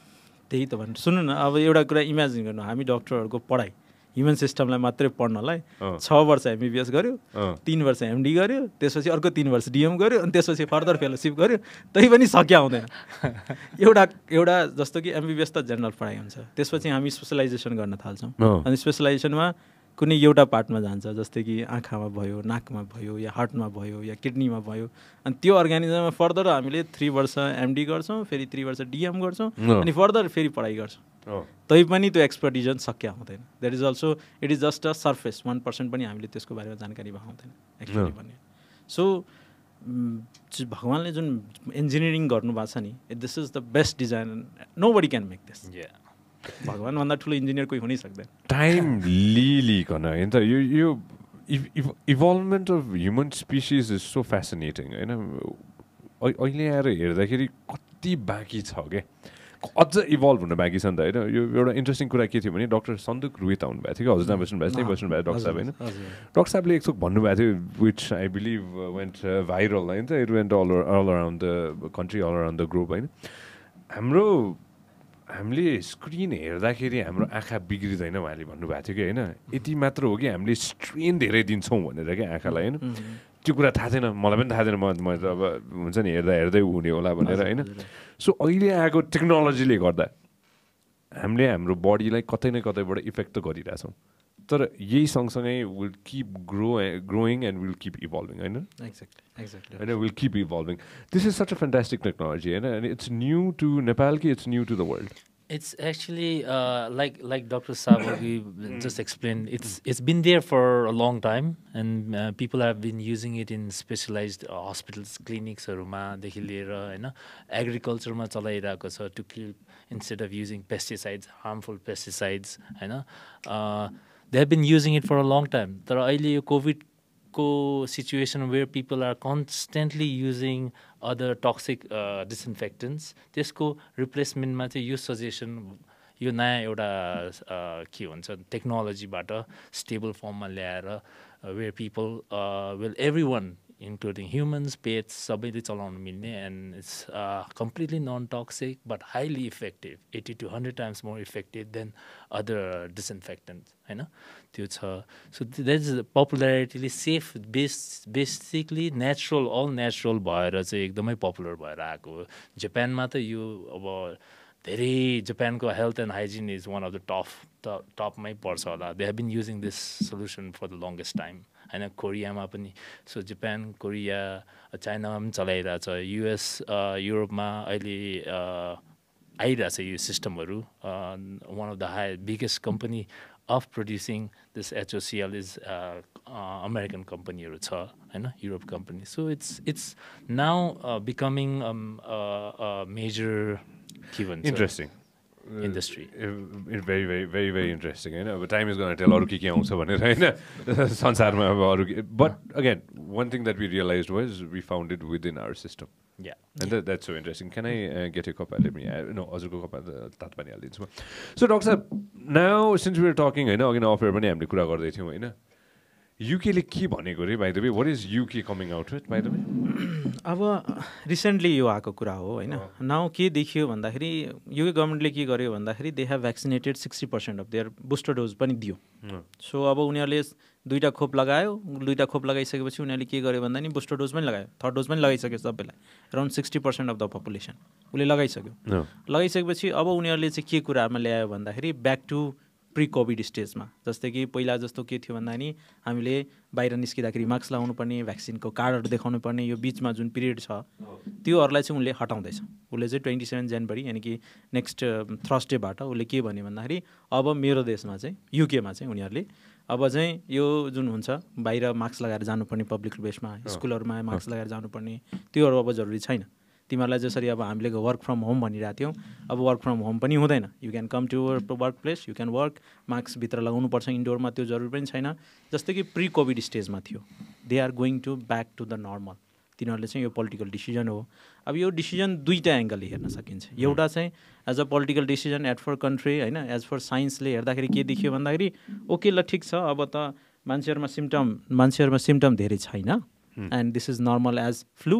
त्यही त भन्नु। सुन्नु न अब एउटा कुरा इमेजिन गर्नु हामी डक्टरहरूको पढाइ ह्युमन सिस्टमलाई मात्रै पढ्नलाई। छ वर्ष एमबिबिएस गऱ्यो अँ। तिन वर्ष एमडी गऱ्यो त्यसपछि अर्को तिन वर्ष डिएम गऱ्यो अनि त्यसपछि फर्दर फेलोसिप गऱ्यो तै पनि सक्या हुँदैन। (laughs) एउटा एउटा जस्तो कि एमबिबिएस त जेनरल पढाइ हुन्छ। त्यसपछि हामी स्पेसलाइजेसन गर्न थाल्छौँ। अनि स्पेसलाइजेसनमा कुनै एउटा पार्टमा जान्छ जस्तै कि आँखामा भयो नाकमा भयो या हार्टमा भयो या किडनीमा भयो अनि त्यो अर्ग्यानिजममा फर्दर हामीले थ्री वर्ष एमडी गर्छौँ फेरि थ्री वर्ष डिएम गर्छौँ। अनि फर्दर फेरि पढाइ गर्छौँ। तै पनि त्यो एक्सपर्टिजन सक्या हुँदैन that is also it is just a surface one percent पनि हामीले त्यसको बारेमा जानकारी भएको हुँदैन एक्चुली। भन्ने सो भगवान्ले जुन इन्जिनियरिङ गर्नुभएको छ नि this is the best design nobody can make this भगवान्भन्दा ठुलो इन्जिनियर कोही हुनै सक्दैन टाइम लिलिकन होइन? त यो यो evolvement of human species is so fascinating होइन? अहि- अहिले आएर हेर्दाखेरि कति बाँकी छ क्या अझ इभल्भ हुन बाँकी छ नि त होइन? यो एउटा इन्ट्रेस्टिङ कुरा के थियो भने डक्टर सन्दुक रोहित आउनुभएको थियो कि? हजुर बस्नु भएको त्यहीँ बस्नु भएको डक्टर साहब होइन? डक्टर साहबले एकचोक भन्नुभएको थियो which I believe went viral होइन? त it went all all around the country all around the group होइन? हाम्रो हामीले स्क्रिन हेर्दाखेरि हाम्रो आँखा बिग्रिँदैन उहाँले भन्नुभएको थियो कि होइन? यति मात्र हो कि हामीले स्ट्रेन धेरै दिन्छौँ भनेर क्या आँखालाई होइन? त्यो कुरा थाहा थिएन मलाई पनि थाहा थिएन म म त अब हुन्छ नि हेर्दा हेर्दै हुने होला भनेर होइन? सो अहिले आएको टेक्नोलोजीले गर्दा हामीले हाम्रो बडीलाई कतै न कतैबाट इफेक्ट त गरिरहेछौँ। तर यही सँगसँगै will keep grow growing and will keep evolving होइन? एक्ज्याक्टली एक्ज्याक्टली होइन will keep evolving this is such a fantastic technology होइन and it's new to Nepal कि it's new to the world It's actually uh, like like Dr. Savogi (coughs) just explained. It's it's been there for a long time, and uh, people have been using it in specialized uh, hospitals, clinics, देखि लिएर होइन? एग्रिकल्चरमा चलाइरहेको छ to kill instead of using pesticides harmful pesticides होइन? They have been using it for a long time तर अहिले यो कोभिडको situation where people are constantly using other toxic disinfectants त्यसको रिप्लेसमेन्टमा चाहिँ यो सजेसन यो नयाँ एउटा अ, के भन्छ टेक्नोलोजीबाट स्टेबल फर्ममा ल्याएर where people will every one including humans pets सबैले चलाउनु मिल्ने and it's completely non toxic but highly effective eighty to hundred times more effective than other disinfectant होइन त्यो छ। So that is पपुलारिटीले safe base basically natural all natural भएर चाहिँ एकदमै popular भएर आएको हो। जापानमा त यो अब धेरै जापानको health and hygiene is one of the top टपमै पर्छ होला. They have been using this solution for the longest time होइन कोरियामा पनि। सो जापान कोरिया चाइनामा पनि चलाइरहेछ। युएस युरोपमा अहिले आइरहेछ यो सिस्टमहरू। One of the high biggest company of producing this HOCl is American कम्पनीहरू छ। होइन Europe company so it's it's now becoming major के भन्छ interesting industry very very very very interesting होइन अब टाइम इज गन टेल अरू के के आउँछ भनेर होइन संसारमा अब अरू के but again one thing that we realise was we found it within our system yeah And that, that's so interesting. Can I uh, get your copy? Let me, uh, no, हजुरको कपा तात पनि हालिदिन्छु म सो डक्टर साहब now since we talking होइन अघि affair पनि हामीले कुरा गर्दै थियौँ होइन युकेले के भनेको रे by the way what is UK coming out with by the way अब रिसेन्टली यो आएको कुरा हो होइन? नाउ के देखियो भन्दाखेरि युके गभर्मेन्टले के गर्यो भन्दाखेरि they have vaccinated sixty percent of their booster dose पनि दियो। सो अब उनीहरूले दुईवटा खोप लगायो दुईवटा खोप लगाइसकेपछि उनीहरूले के गर्यो भन्दा नि बुस्टर डोज पनि लगायो। थर्ड डोज पनि लगाइसक्यो सबैलाई। Around sixty percent of the population उसले लगाइसक्यो। लगाइसकेपछि अब उनीहरूले चाहिँ के कुरामा ल्यायो भन्दाखेरि ब्याक टु प्रि कोभिड स्टेजमा जस्तै कि पहिला जस्तो के थियो भन्दा नि हामीले बाहिर निस्किँदाखेरि मास्क लगाउनु पर्ने भ्याक्सिनको कार्डहरू देखाउनु पर्ने यो बिचमा जुन पिरियड छ त्योहरूलाई चाहिँ उसले हटाउँदैछ। उसले चाहिँ ट्वेन्टी सेभेन जनवरी यानि कि नेक्स्ट थर्सडेबाट उसले के भन्यो भन्दाखेरि अब मेरो देशमा चाहिँ युकेमा चाहिँ उनीहरूले अब चाहिँ यो जुन हुन्छ बाहिर मास्क लगाएर जानुपर्ने पब्लिक प्लेसमा स्कुलहरूमा मास्क लगाएर जानुपर्ने त्योहरू अब जरुरी छैन। तिमीहरूलाई जसरी अब हामीले वर्क फ्रम होम भनिरहेको थियौँ अब वर्क फ्रम होम पनि हुँदैन। You can come to work place you can work मास्कभित्र लगाउनुपर्छ इन्डोरमा त्यो जरुरी पनि छैन। जस्तै कि प्रि कोभिड स्टेजमा थियो। They are going to back to the normal तिनीहरूले चाहिँ यो पोलिटिकल डिसिजन हो। अब यो डिसिजन दुईवटा एङ्गलले हेर्न सकिन्छ। एउटा चाहिँ as a political decision at for country होइन एज फर साइन्सले हेर्दाखेरि के देखियो भन्दाखेरि ओके ल ठिक छ अब त मान्छेहरूमा सिम्टम मान्छेहरूमा सिम्टम धेरै छैन। And this is normal as flu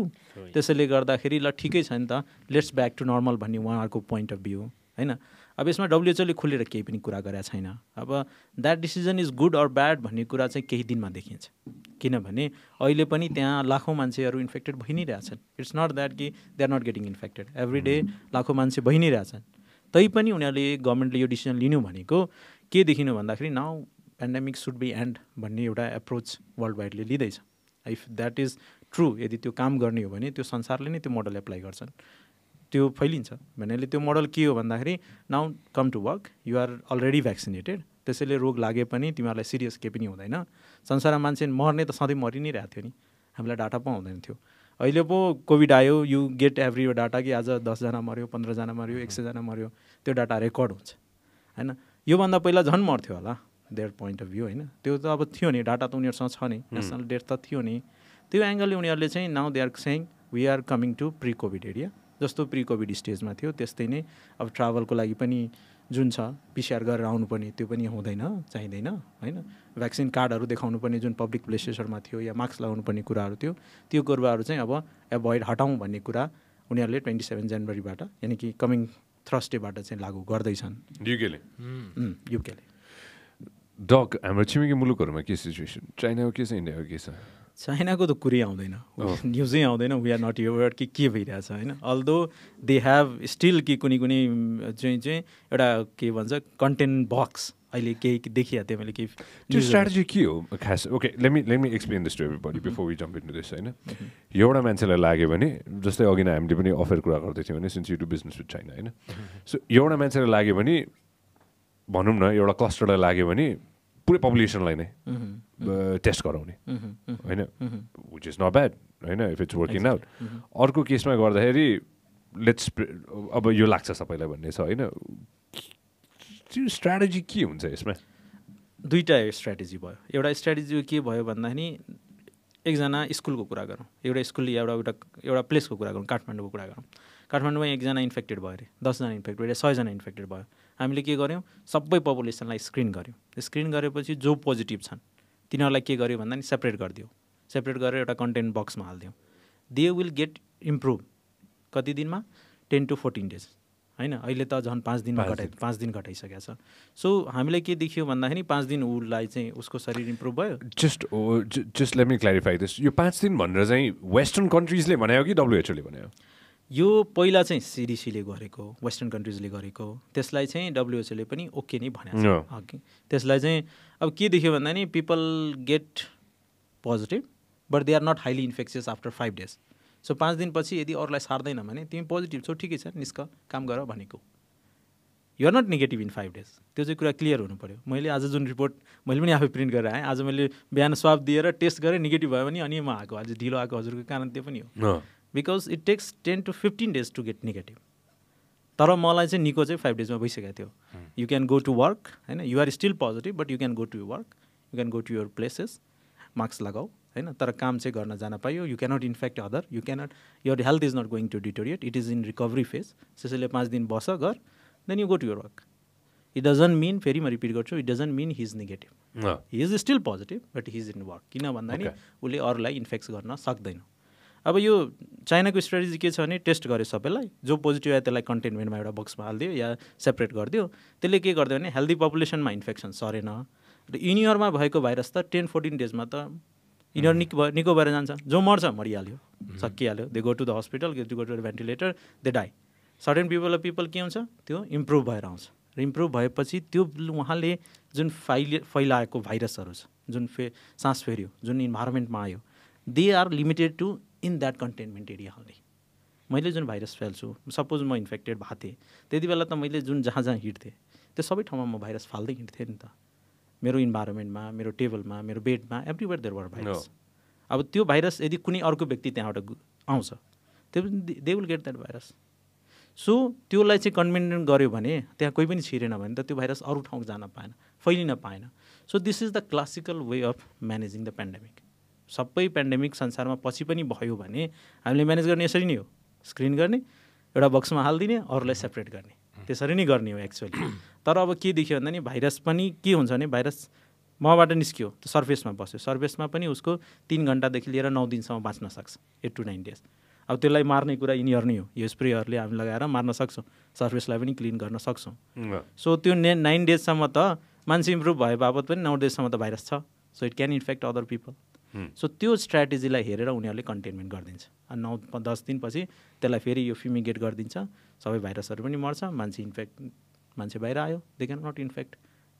त्यसैले गर्दाखेरि ल ठिकै छ नि त। लेट्स ब्याक टु नर्मल भन्ने उहाँहरूको पोइन्ट अफ भ्यू होइन? अब यसमा डब्लुएचओले खुलेर केही पनि कुरा गरेका छैन। अब that decision is good or bad भन्ने कुरा चाहिँ केही दिनमा देखिन्छ। किनभने अहिले पनि त्यहाँ लाखौँ मान्छेहरू इन्फेक्टेड भइ नै रहेछन्। इट्स नट द्याट कि they are not getting infected every day लाखौँ मान्छे भइ नै रहेछन्। तैपनि उनीहरूले गभर्मेन्टले यो डिसिजन लिनु भनेको के देखिनु भन्दाखेरि now pandemic should be end भन्ने एउटा एप्रोच वर्ल्ड वाइडले लिँदैछ। इफ द्याट इज ट्रु यदि त्यो काम गर्ने हो भने त्यो संसारले नै त्यो मोडल एप्लाई गर्छन्। त्यो फैलिन्छ। भन्नाले त्यो मोडल के हो भन्दाखेरि now come to work you are already vaccinated त्यसैले रोग लागे पनि तिमीहरूलाई सिरियस केही पनि हुँदैन। संसारमा मान्छे मर्ने त सधैँ मरि नै रहेको थियो नि। हामीलाई डाटा पो हुँदैन थियो। अहिले पो कोभिड आयो यु गेट एभ्री यो डाटा कि आज दसजना मऱ्यो पन्ध्रजना मऱ्यो एक सयजना मऱ्यो त्यो डाटा रेकर्ड हुन्छ। होइन? योभन्दा पहिला झन् मर्थ्यो होला। देयर पोइन्ट अफ भ्यू होइन? त्यो त अब थियो नि डाटा त उनीहरूसँग छ नि। नेसनल डेट त थियो नि। त्यो एङ्गलले उनीहरूले चाहिँ now they are saying we are coming to pre COVID area जस्तो प्रि कोभिड स्टेजमा थियो त्यस्तै नै अब ट्राभलको लागि पनि जुन छ पिसिआर गरेर आउनुपर्ने त्यो पनि हुँदैन चाहिँदैन होइन? भ्याक्सिन कार्डहरू देखाउनु पर्ने जुन पब्लिक प्लेसेसहरूमा थियो या मास्क लगाउनु पर्ने कुराहरू थियो त्यो कुराहरू चाहिँ अब एभोइड हटाउँ भन्ने कुरा उनीहरूले ट्वेन्टी सेभेन जनवरीबाट यानि कि कमिङ थर्सडेबाट चाहिँ लागू गर्दैछन्। युकेले युकेले डग हाम्रो छिमेकी मुलुकहरूमा के सिचुएसन चाइनाको के छ इन्डियाको के छ? चाइनाको त कुरै आउँदैन। न्युजै आउँदैन वी आर नट युर कि के भइरहेछ होइन? अल्दो दे हेभ स्टिल कि कुनै कुनै चाहिँ चाहिँ एउटा के भन्छ कन्टेन्ट बक्स अहिले केही देखिहाल्थेँ थिएँ मैले केही त्यो स्ट्राटेजी के हो खास? Okay let me let me explain this to every before we jump into this होइन? एउटा मान्छेलाई लाग्यो भने जस्तै अघि नै हामीले पनि अफर कुरा गर्दै थियौँ भने since you to business with China होइन? सो एउटा मान्छेलाई लाग्यो भने भनौँ न एउटा क्लस्टरलाई लाग्यो भने पुरै पपुलेसनलाई नै टेस्ट गराउने। होइन? विच इज नट ब्याड होइन? इफ इट्स वर्किङ आउट अर्को केसमा गर्दाखेरि लेट्स अब यो लाग्छ सबैलाई भन्ने छ होइन? त्यो स्ट्राटेजी के हुन्छ यसमा? दुईवटा स्ट्राटेजी भयो। एउटा स्ट्राटेजी के भयो भन्दाखेरि एकजना स्कुलको कुरा गरौँ। एउटा स्कुल एउटा एउटा एउटा प्लेसको कुरा गरौँ काठमाडौँको कुरा गरौँ। काठमाडौँमा एकजना इन्फेक्टेड भयो अरे दसजना इन्फेक्टेड सयजना इन्फेक्टेड भयो। हामीले के गर्यौँ सबै पपुलेसनलाई स्क्रिन गऱ्यौँ। स्क्रिन गरेपछि जो पोजिटिभ छन् तिनीहरूलाई के गर्यो भन्दा नि सेपरेट गरिदियो। सेपरेट गरेर एउटा कन्टेन्ट बक्समा हालिदिउँ दे विल गेट इम्प्रुभ कति दिनमा? Ten to fourteen days. होइन? अहिले त झन् पाँच दिनमा घटाइ पाँच दिन घटाइसकेको छ। सो हामीलाई के देखियो भन्दाखेरि पाँच दिन उसलाई चाहिँ उसको शरीर इम्प्रुभ भयो। Just just let me clarify this यो पाँच दिन भनेर चाहिँ वेस्टर्न कन्ट्रिजले भने हो कि डब्लुएचओले भने हो यो पहिला चाहिँ सिडिसीले गरेको वेस्टर्न कन्ट्रिजले गरेको त्यसलाई चाहिँ डब्लुएचओले पनि ओके नै भनेको. छ। त्यसलाई चाहिँ अब के देख्यो भन्दा नि people get positive but they are not highly infectious after five days so पाँच दिनपछि यदि अरूलाई सार्दैन भने तिमी पोजिटिभ छौ ठिकै छ निस्क काम गर भनेको। You're not negative in five days त्यो चाहिँ कुरा क्लियर हुनु पऱ्यो मैले आज जुन रिपोर्ट मैले पनि आफै प्रिन्ट गरेर आएँ। आज मैले बिहान स्वाब दिएर टेस्ट गरेँ नेगेटिभ भयो भने अनि म आएको। आज ढिलो आएको हजुरको कारण त्यो पनि हो। Because it takes ten to fifteen days to get negative तर मलाई चाहिँ निको चाहिँ फाइभ डेजमा भइसकेको थियो you can go to work होइन you're still positive but you can go to work you can go to your places mask लगाऊ होइन तर काम चाहिँ गर्न जान पाइयो you can't infect other you can't your health is not going to deteriorate it is in recovery phase त्यसैले पाँच दिन बस गर then you go to your work it doesn't mean फेरि म रिपिट गर्छु it doesn't mean he is negative he is still positive but he is in work किन भन्दा नि. उसले अरूलाई इन्फेक्ट गर्न सक्दैन अब यो चाइनाको स्ट्राटेजी के छ भने टेस्ट गर्यो सबैलाई। जो पोजिटिभ आयो त्यसलाई कन्टेनमेन्टमा एउटा बक्समा हालिदियो या सेपरेट गरिदियो। त्यसले के गरिदियो भने हेल्दी पपुलेसनमा इन्फेक्सन सरेन। र इनियरमा भएको भाइरस त टेन फोर्टिन डेजमा त इनियर निक भयो निको भएर जान्छ। जो मर्छ मरिहाल्यो सकिहाल्यो। They go to the hospital they go to the ventilator they die certain people people के हुन्छ? त्यो इम्प्रुभ भएर आउँछ। र इम्प्रुभ भएपछि त्यो उहाँले जुन फाइले फैलाएको भाइरसहरू छ जुन फे सास फेऱ्यो जुन इन्भाइरोमेन्टमा आयो they are limited to in that containment area only मैले जुन भाइरस फाल्छु सपोज म इन्फेक्टेड भएको थिएँ त्यति बेला त मैले जुन जहाँ जहाँ हिँड्थेँ त्यो सबै ठाउँमा म भाइरस फाल्दै हिँड्थेँ नि त। मेरो इन्भाइरोमेन्टमा मेरो टेबलमा मेरो बेडमा एभ्रिवेयर देयर वर भाइरस अब त्यो भाइरस यदि कुनै अर्को व्यक्ति त्यहाँबाट आउँछ त्यो they will get that virus so त्योलाई चाहिँ कन्टेनमेन्ट गऱ्यो भने त्यहाँ कोही पनि छिरेन भने त त्यो भाइरस अरू ठाउँ जान पाएन फैलिन पाएन। So this is the classical way of managing the pandemic सबै पेन्डेमिक संसारमा पछि पनि भयो भने हामीले म्यानेज गर्ने यसरी नै हो। स्क्रिन गर्ने एउटा बक्समा हालिदिने अरूलाई सेपरेट गर्ने। त्यसरी नै गर्ने हो एक्चुअली तर अब के देखियो भन्दा नि भाइरस पनि के हुन्छ भने भाइरस मबाट निस्क्यो त्यो सर्फेसमा बस्यो। सर्फेसमा पनि उसको तिन घन्टादेखि लिएर नौ दिनसम्म बाँच्न सक्छ एट टु नाइन डेज अब त्यसलाई मार्ने कुरा यिनीहरू नै हो। यो स्प्रेहरूले हामी लगाएर मार्न सक्छौँ। सर्फेसलाई पनि क्लिन गर्न सक्छौँ। सो त्यो ने नाइन डेजसम्म त मान्छे इम्प्रुभ भए बापत पनि नौ डेजसम्म त भाइरस छ। So it can infect other people so त्यो स्ट्राटेजीलाई हेरेर उनीहरूले कन्टेनमेन्ट गरिदिन्छ। अनि नौ दस दिनपछि त्यसलाई फेरि यो फ्युमिगेट गरिदिन्छ। सबै भाइरसहरू पनि मर्छ मान्छे इन्फेक्ट मान्छे बाहिर आयो। They can not infect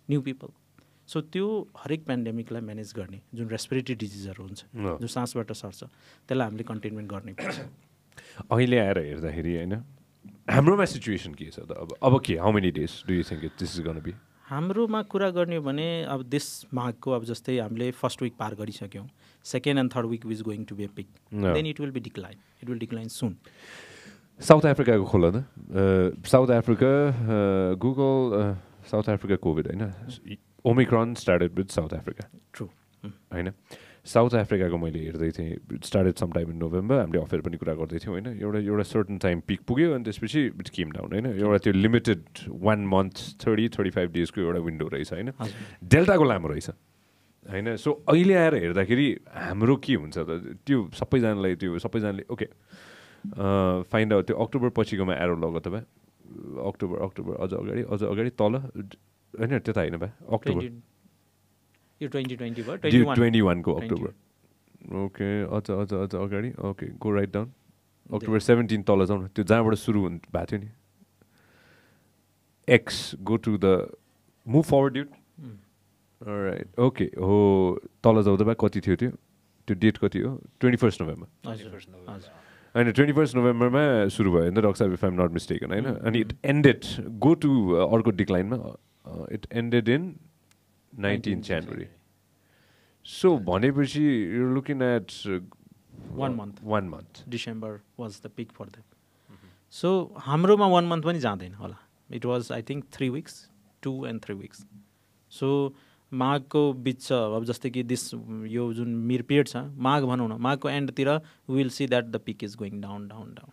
new people so त्यो हरेक पेन्डेमिकलाई म्यानेज गर्ने जुन रेस्पिरेटरी डिजिजहरू हुन्छ अँ। जो सासबाट सर्छ त्यसलाई हामीले कन्टेनमेन्ट गर्नै पर्छ। (coughs) अहिले आएर हेर्दाखेरि होइन हाम्रोमा सिचुएसन के छ त? अब अब के? How many days do you think this is be हाम्रोमा कुरा गर्ने हो भने अब देश माघको अब जस्तै हामीले फर्स्ट विक पार गरिसक्यौँ। Second and third week is going to be peak No. Then it will be decline it will decline soon South अफ्रिकाको खोला न South Africa Google South Africa COVID होइन Omicron started with South Africa true होइन south अफ्रिकाको मैले हेर्दै थिएँ started some time in November हामीले अफेयर पनि कुरा गर्दै थियौँ होइन एउटा एउटा सर्टन टाइम पिक पुग्यो अनि त्यसपछि इट केम डाउन होइन एउटा त्यो limited one month thirty thirty five डेजको एउटा विन्डो रहेछ होइन डेल्टाको लामो रहेछ होइन? सो अहिले आएर हेर्दाखेरि हाम्रो के हुन्छ त? त्यो सबैजनालाई त्यो सबैजनाले ओके फाइन्ड आउट त्यो अक्टोबर पछिकोमा एरो लग तपाईँ अक्टोबर अक्टोबर अझ अगाडि अझ अगाडि तल होइन त्यता होइन भए अक्टोबर। ट्वेन्टी यो ट्वेन्टी वानको 20. अक्टोबर। ओके अझ अझ अझ अगाडि okay go right down October seventeen तल जाउँ न। त्यो जहाँबाट सुरु हुनु भएको थियो नि। X go to the move forward युट right okay हो तल जाउँदा भए कति थियो त्यो? त्यो डेट कति हो? Twenty first November. हजुर। हजुर। होइन ट्वेन्टी फर्स्ट नोभेम्बरमा सुरु भयो नि त doctor if I'm not mistaken होइन अनि इट एन्डेड गो टु अर्को डिक्लाइनमा it ended in nineteen January so भनेपछि you looking at One month. One month December was the peak for them so हाम्रोमा वान मन्थ पनि जाँदैन होला। It was I think three weeks two and three weeks so माघको बिच छ। अब जस्तै कि दिस यो जुन मिर पिरियड छ माघ भनौँ न। माघको एन्डतिर will see that the peak is going down down down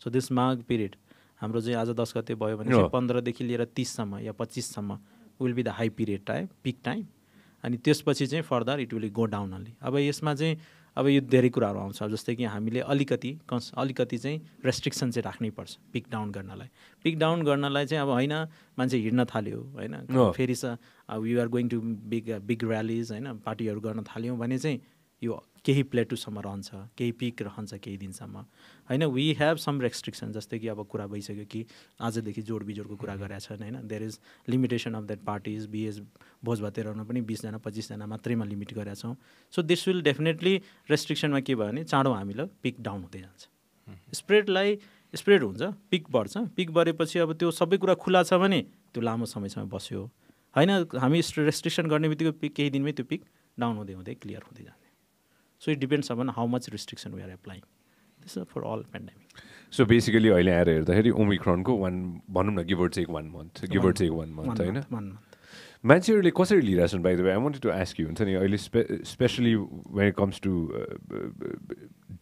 so this माघ पिरियड हाम्रो चाहिँ आज दस गते भयो भने। पन्ध्रदेखि लिएर तिससम्म या पच्चिससम्म will be the high period time peak time अनि त्यसपछि चाहिँ further it will go down अलि अब यसमा चाहिँ अब यो धेरै कुराहरू आउँछ। जस्तै कि हामीले अलिकति कन्स अलिकति चाहिँ रेस्ट्रिक्सन चाहिँ राख्नै पर्छ पिक डाउन गर्नलाई। पिक डाउन गर्नलाई चाहिँ अब होइन मान्छे हिँड्न थाल्यो होइन? फेरि छ अब you're going to big big rallies होइन? पार्टीहरू गर्न थाल्यौँ भने चाहिँ यो केही प्लेटुसम्म रहन्छ केही पिक रहन्छ केही दिनसम्म। होइन वी हेभ सम रेस्ट्रिक्सन जस्तै कि अब कुरा भइसक्यो कि आजदेखि जोड बिजोडको कुरा गरेका छन् होइन। There is limitation of that parties BS भोज भातेहरूमा पनि बिसजना पच्चिसजना मात्रैमा लिमिट गरेका छौँ। सो दिस विल डेफिनेटली रेस्ट्रिक्सनमा के भयो भने चाँडो हामीलाई पिक डाउन हुँदै जान्छ। स्प्रेडलाई स्प्रेड हुन्छ पिक बढ्छ। पिक बढेपछि अब त्यो सबै कुरा खुला छ भने त्यो लामो समयसम्म बस्यो। होइन हामी रेस्ट्रिक्सन गर्ने बित्तिकै पिक केही दिनमै त्यो पिक डाउन हुँदै हुँदै क्लियर हुँदै जान्छ so it depends upon how much restriction we are applying this for all pandemic so basically अहिले आएर हेर्दाखेरि ओमिक्रोनको वान भनौँ न गिभर चाहिँ वान मन्थ गिभर चाहिँ वान मन्थ होइन? मान्छेहरूले कसरी लिइरहेछन् by the way I want to ask you हुन्छ नि अहिले स्पे specially when it comes to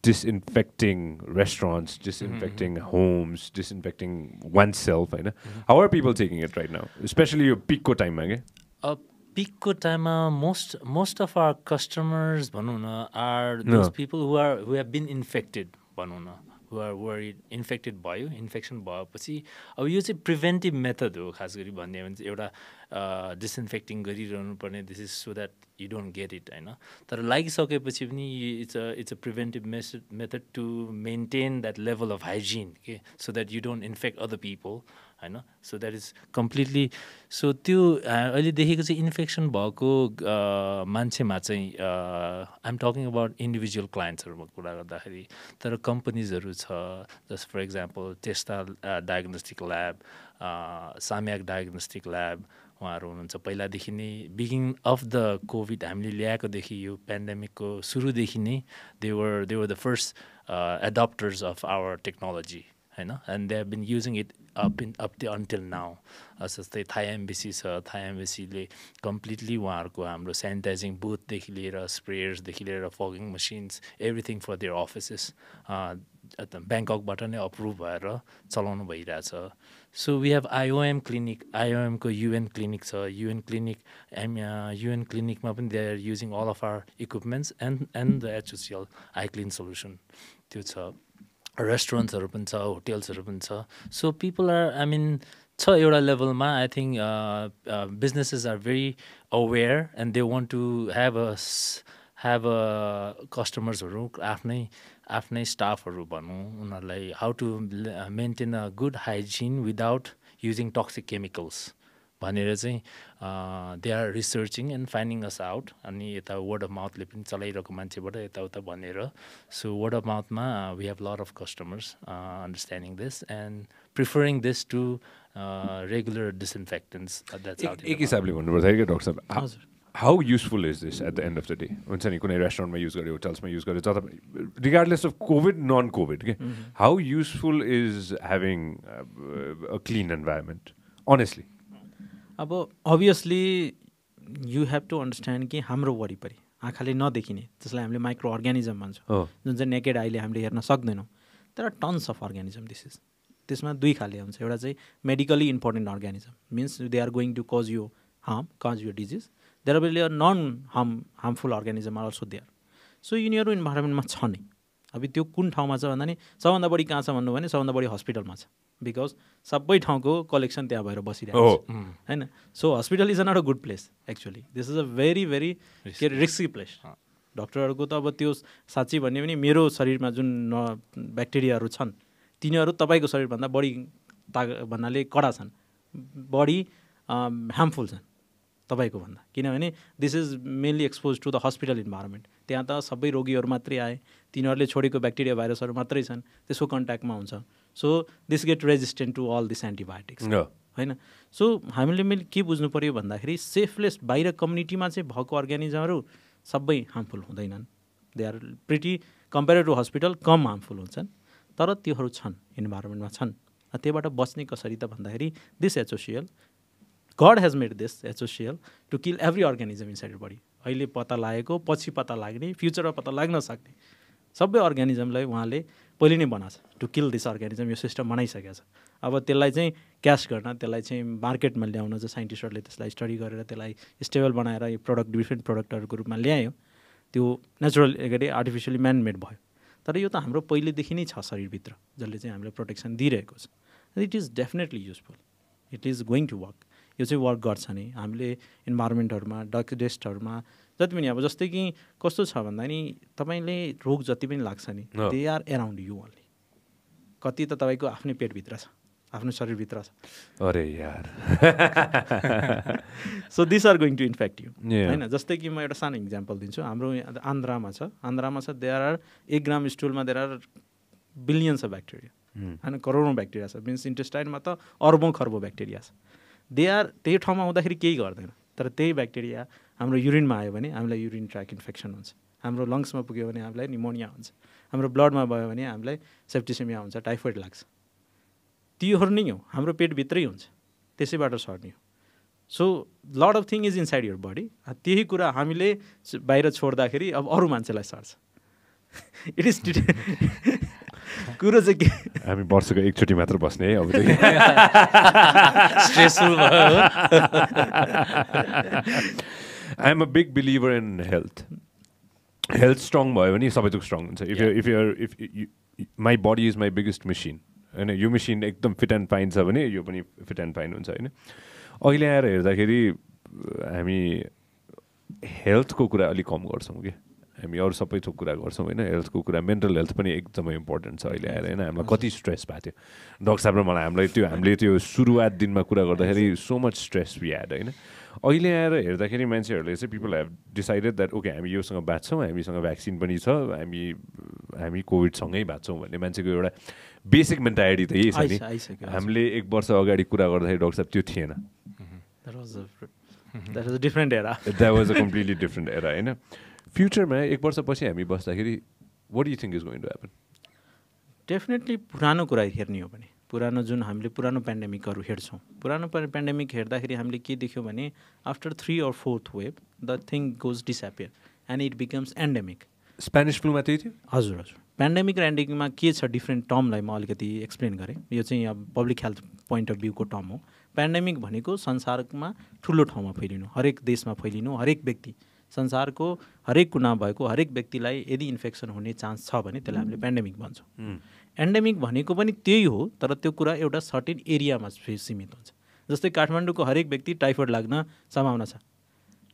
disinfecting restaurants disinfecting homes disinfecting oneself होइन? How are people taking it right now specially यो पिकको टाइममा क्या पिकको टाइममा most most of our customers भनौँ न are those people who are who have been infected भनौँ न हु आर वर इन्फेक्टेड भयो इन्फेक्सन भएपछि। अब यो चाहिँ प्रिभेन्टिभ मेथड हो खास गरी भन्ने भने चाहिँ एउटा डिसइन्फेक्टिङ गरिरहनु पर्ने this is so that you don't get it होइन? तर लागिसकेपछि पनि it's a it's a preventive method method to maintain that level of hygiene के so that you don't infect other people होइन? So that is completely so त्यो अहिले देखेको चाहिँ इन्फेक्सन भएको मान्छेमा चाहिँ आइएम टकिङ अबाउट इन्डिभिजुअल क्लाइन्ट्सहरूमा कुरा गर्दाखेरि तर कम्पनीजहरू छ just for example Testa diagnostic lab Samyak diagnostic lab उहाँहरू हुनुहुन्छ। पहिलादेखि नै बिगिङ अफ द कोभिड हामीले ल्याएकोदेखि यो पेन्डेमिकको सुरुदेखि नै they're they're the first adopters of our technology होइन? And they have been using it up in up the until now जस्तै थाई एम्बेसी छ थाई एम्बेसीले कम्प्लिटली उहाँहरूको हाम्रो सेनिटाइजिङ बुथदेखि लिएर स्प्रेयर्सदेखि लिएर fogging machines everything for their offices ब्याङ्ककबाट नै अप्रुभ भएर चलाउनु भइरहेछ। So we have IOM clinic आइओएमको UN clinic छ। युएन क्लिनिक एम युएन क्लिनिकमा पनि they are using all of our equipments and and the HOCL I clean solution त्यो छ। रेस्टुरेन्ट्सहरू पनि छ होटेल्सहरू पनि छ. So people are I mean छ एउटा लेभलमा I think businesses are very aware and they want to have a have a कस्टमर्सहरू आफ्नै आफ्नै स्टाफहरू भनौँ उनीहरूलाई how to maintain a good hygiene without using toxic chemicals भनेर चाहिँ they are researching and finding us out अनि यता word of माउथले पनि चलाइरहेको मान्छेबाट यताउता भनेर। So word of माउथमा we have lot of customers understanding this and preferring this to regular disinfectants एक हिसाबले भन्नुपर्दाखेरि क्या डक्टर साहब? How useful is this at the end of the day हुन्छ नि कुनै रेस्टुरेन्टमा युज गर्यो होटल्समा युज गर्यो जता regardless of COVID non COVID के how useful is having a clean environment honestly अब obviously you have to understand कि हाम्रो वरिपरि आँखाले नदेखिने जसलाई हामीले माइक्रो अर्ग्यानिजम भन्छौँ जुन चाहिँ नेकेड आइले हामीले हेर्न सक्दैनौँ तर tons of organism this is त्यसमा दुई खाले हुन्छ एउटा चाहिँ medically important organism means they are going to cause you harm cause you disease there a non harm harmful organism are also there so यिनीहरू इन्भाइरोमेन्टमा छ नै। अब त्यो कुन ठाउँमा छ भन्दा नि सबभन्दा बढी कहाँ छ भन्नु भने सबभन्दा बढी हस्पिटलमा छ। बिकज सबै ठाउँको कलेक्सन त्यहाँ भएर बसिरहेको छ। होइन? So hospital is a not a good place actually this is a very very के रिस्की प्लेस डक्टरहरूको त अब त्यो साँच्ची भन्यो भने मेरो शरीरमा जुन न ब्याक्टेरियाहरू छन् तिनीहरू तपाईँको शरीरभन्दा बढी ता भन्नाले कडा छन् बढी हार्मफुल छन् तपाईँको भन्दा। किनभने this is mainly expose to the hospital environment त्यहाँ त सबै रोगीहरू मात्रै आए। तिनीहरूले छोडेको ब्याक्टेरिया भाइरसहरू मात्रै छन् त्यसको कन्ट्याक्टमा हुन्छ। So this get resistant to all this antibiotics होइन? सो हामीले मैले के बुझ्नु पऱ्यो भन्दाखेरि सेफलेस बाहिर कम्युनिटीमा चाहिँ भएको अर्ग्यानिजमहरू सबै हार्मफुल हुँदैनन्। They are pretty compare to hospital com harmful हुन्छन्। तर त्योहरू छन् इन्भाइरोमेन्टमा छन्। त्योबाट बच्ने कसरी त भन्दाखेरि this HOCL god has made this HOCL to kill every organism inside body अहिले पत्ता लागेको पछि पत्ता लाग्ने फ्युचरमा पत्ता लाग्न सक्ने। सबै अर्ग्यानिजमलाई उहाँले पहिले नै बनाएको छ। टु किल दिस अर्ग्यानिजम यो सिस्टम बनाइसकेको छ। अब त्यसलाई चाहिँ क्यास गर्न त्यसलाई चाहिँ मार्केटमा ल्याउन चाहिँ साइन्टिस्टहरूले त्यसलाई स्टडी गरेर त्यसलाई स्टेबल बनाएर यो प्रडक्ट डिफ्रेन्ट प्रडक्टहरूको रूपमा ल्यायो। त्यो नेचुरल के अरे आर्टिफिसियली म्यानमेड भयो। तर यो त हाम्रो पहिलेदेखि नै छ शरीरभित्र जसले चाहिँ हामीलाई प्रोटेक्सन दिइरहेको छ। It is definitely useful. It is going to work. यो चाहिँ वर्क गर्छ नि। हामीले इन्भाइरोमेन्टहरूमा डक डेस्टहरूमा जति पनि अब जस्तै कि कस्तो छ भन्दा नि तपाईँले रोग जति पनि लाग्छ नि। They are around you only कति त तपाईँको आफ्नै पेटभित्र छ आफ्नो शरीरभित्र छ। अरे यार। So this are going to infect you. होइन जस्तै कि म एउटा सानो इक्जाम्पल दिन्छु। हाम्रो आन्ध्रामा छ। आन्ध्रामा छ देयर आर एक gram स्टुलमा there are billions of bacteria. होइन करोडौँ ब्याक्टेरिया छ। मिन्स इन्टेस्टाइनमा त अर्बौँ खर्बौँ ब्याक्टेरिया छ। दे आर त्यही ठाउँमा हुँदाखेरि केही गर्दैन। तर त्यही ब्याक्टेरिया हाम्रो युरिनमा आयो भने हामीलाई युरिन ट्र्याक इन्फेक्सन हुन्छ। हाम्रो लङ्समा पुग्यो भने हामीलाई निमोनिया हुन्छ। हाम्रो ब्लडमा भयो भने हामीलाई सेप्टिसेमिया हुन्छ टाइफोइड लाग्छ। त्योहरू नै हो। हाम्रो पेटभित्रै हुन्छ। त्यसैबाट सर्ने हो। So lot of thing is inside your body त्यही कुरा हामीले बाहिर छोड्दाखेरि अब अरू मान्छेलाई सर्छ। (laughs) इट इज (laughs) कुरो चाहिँ के? हामी वर्षको एकचोटि मात्र बस्ने है अब स्ट्रेसफुल भयो। I am a big believer in health health strong भयो भने सबै थोक स्ट्रङ हुन्छ if if your if my body is my biggest machine होइन? यो मेसिन एकदम फिट एन्ड फाइन छ भने यो पनि फिट एन्ड फाइन हुन्छ होइन? अहिले आएर हेर्दाखेरि हामी हेल्थको कुरा अलिक कम गर्छौँ कि? हामी अरू सबै थोक कुरा गर्छौँ होइन हेल्थको कुरा मेन्टल हेल्थ पनि एकदमै इम्पोर्टेन्ट छ अहिले आएर होइन हामीलाई कति स्ट्रेस भएको थियो। डक्टर साहब र मलाई हामीलाई त्यो हामीले त्यो सुरुवात दिनमा कुरा गर्दाखेरि so much stress we had होइन। अहिले आएर हेर्दाखेरि मान्छेहरूले चाहिँ people have decided that okay हामी योसँग बाँच्छौँ हामीसँग भ्याक्सिन पनि छ हामी हामी कोभिडसँगै बाँच्छौँ भन्ने मान्छेको एउटा बेसिक मेन्टालिटी त यही छ नि। हामीले एक वर्ष अगाडि कुरा गर्दाखेरि डक्टर साहब त्यो थिएन। That was a completely different era होइन। फ्युचरमा एक वर्षपछि हामी बस्दाखेरि what you think is going to happen definitely पुरानो कुरा हेर्ने हो भने पुरानो जुन हामीले पुरानो पेन्डेमिकहरू हेर्छौँ पुरानो पेन्डेमिक हेर्दाखेरि हामीले के देख्यौँ भने after three or fourth wave the thing goes disappear and it becomes endemic Spanish फ्लूमा त्यही थियो? हजुर हजुर। पेन्डेमिक र एन्डेमिकमा के छ डिफ्रेन्ट टर्मलाई म अलिकति एक्सप्लेन गरेँ। यो चाहिँ अब पब्लिक हेल्थ पोइन्ट अफ भ्यूको टर्म हो। पेन्डेमिक भनेको संसारमा ठुलो ठाउँमा फैलिनु हरेक देशमा फैलिनु हरेक व्यक्ति संसारको हरेक कुना भएको हरेक व्यक्तिलाई यदि इन्फेक्सन हुने चान्स छ भने त्यसलाई हामीले पेन्डेमिक भन्छौँ। एन्डेमिक भनेको पनि त्यही हो तर त्यो कुरा एउटा सर्टेन एरियामा सीमित हुन्छ। जस्तै काठमाडौँको हरेक व्यक्ति टाइफोइड लाग्न सम्भावना छ।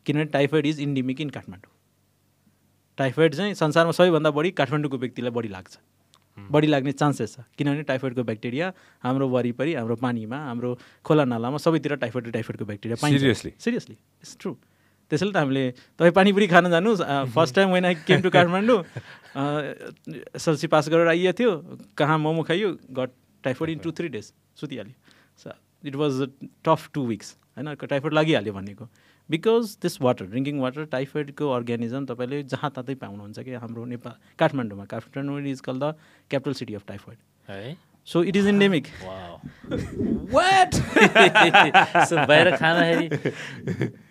किनभने typhoid is endemic in Kathmandu. Typhoid चाहिँ संसारमा सबैभन्दा बढी काठमाडौँको व्यक्तिलाई बढी लाग्छ। बढी लाग्ने चान्सेस छ। किनभने टाइफोइडको ब्याक्टेरिया हाम्रो वरिपरि हाम्रो पानीमा हाम्रो खोला नालामा सबैतिर टाइफोइड र टाइफोइड ब्याक्टेरिया पाइन्छ। Seriously? सिरियसली इट्स ट्रु त्यसैले त हामीले तपाईँ पानीपुरी खान जानुहोस् first time when I came to Kathmandu SLC pass गरेर आइएको थियो कहाँ मोमो खाइयो got typhoid in two three days सुतिहाल्यो। It was tough two weeks होइन टाइफोइड लागिहाल्यो भनेको। Because this water drinking water टाइफोइडको organism तपाईँले जहाँ ततै पाउनुहुन्छ कि हाम्रो नेपाल काठमाडौँमा Kathmandu is call the capital city of typhoid है? So it is endemic what बाहिर खाँदाखेरि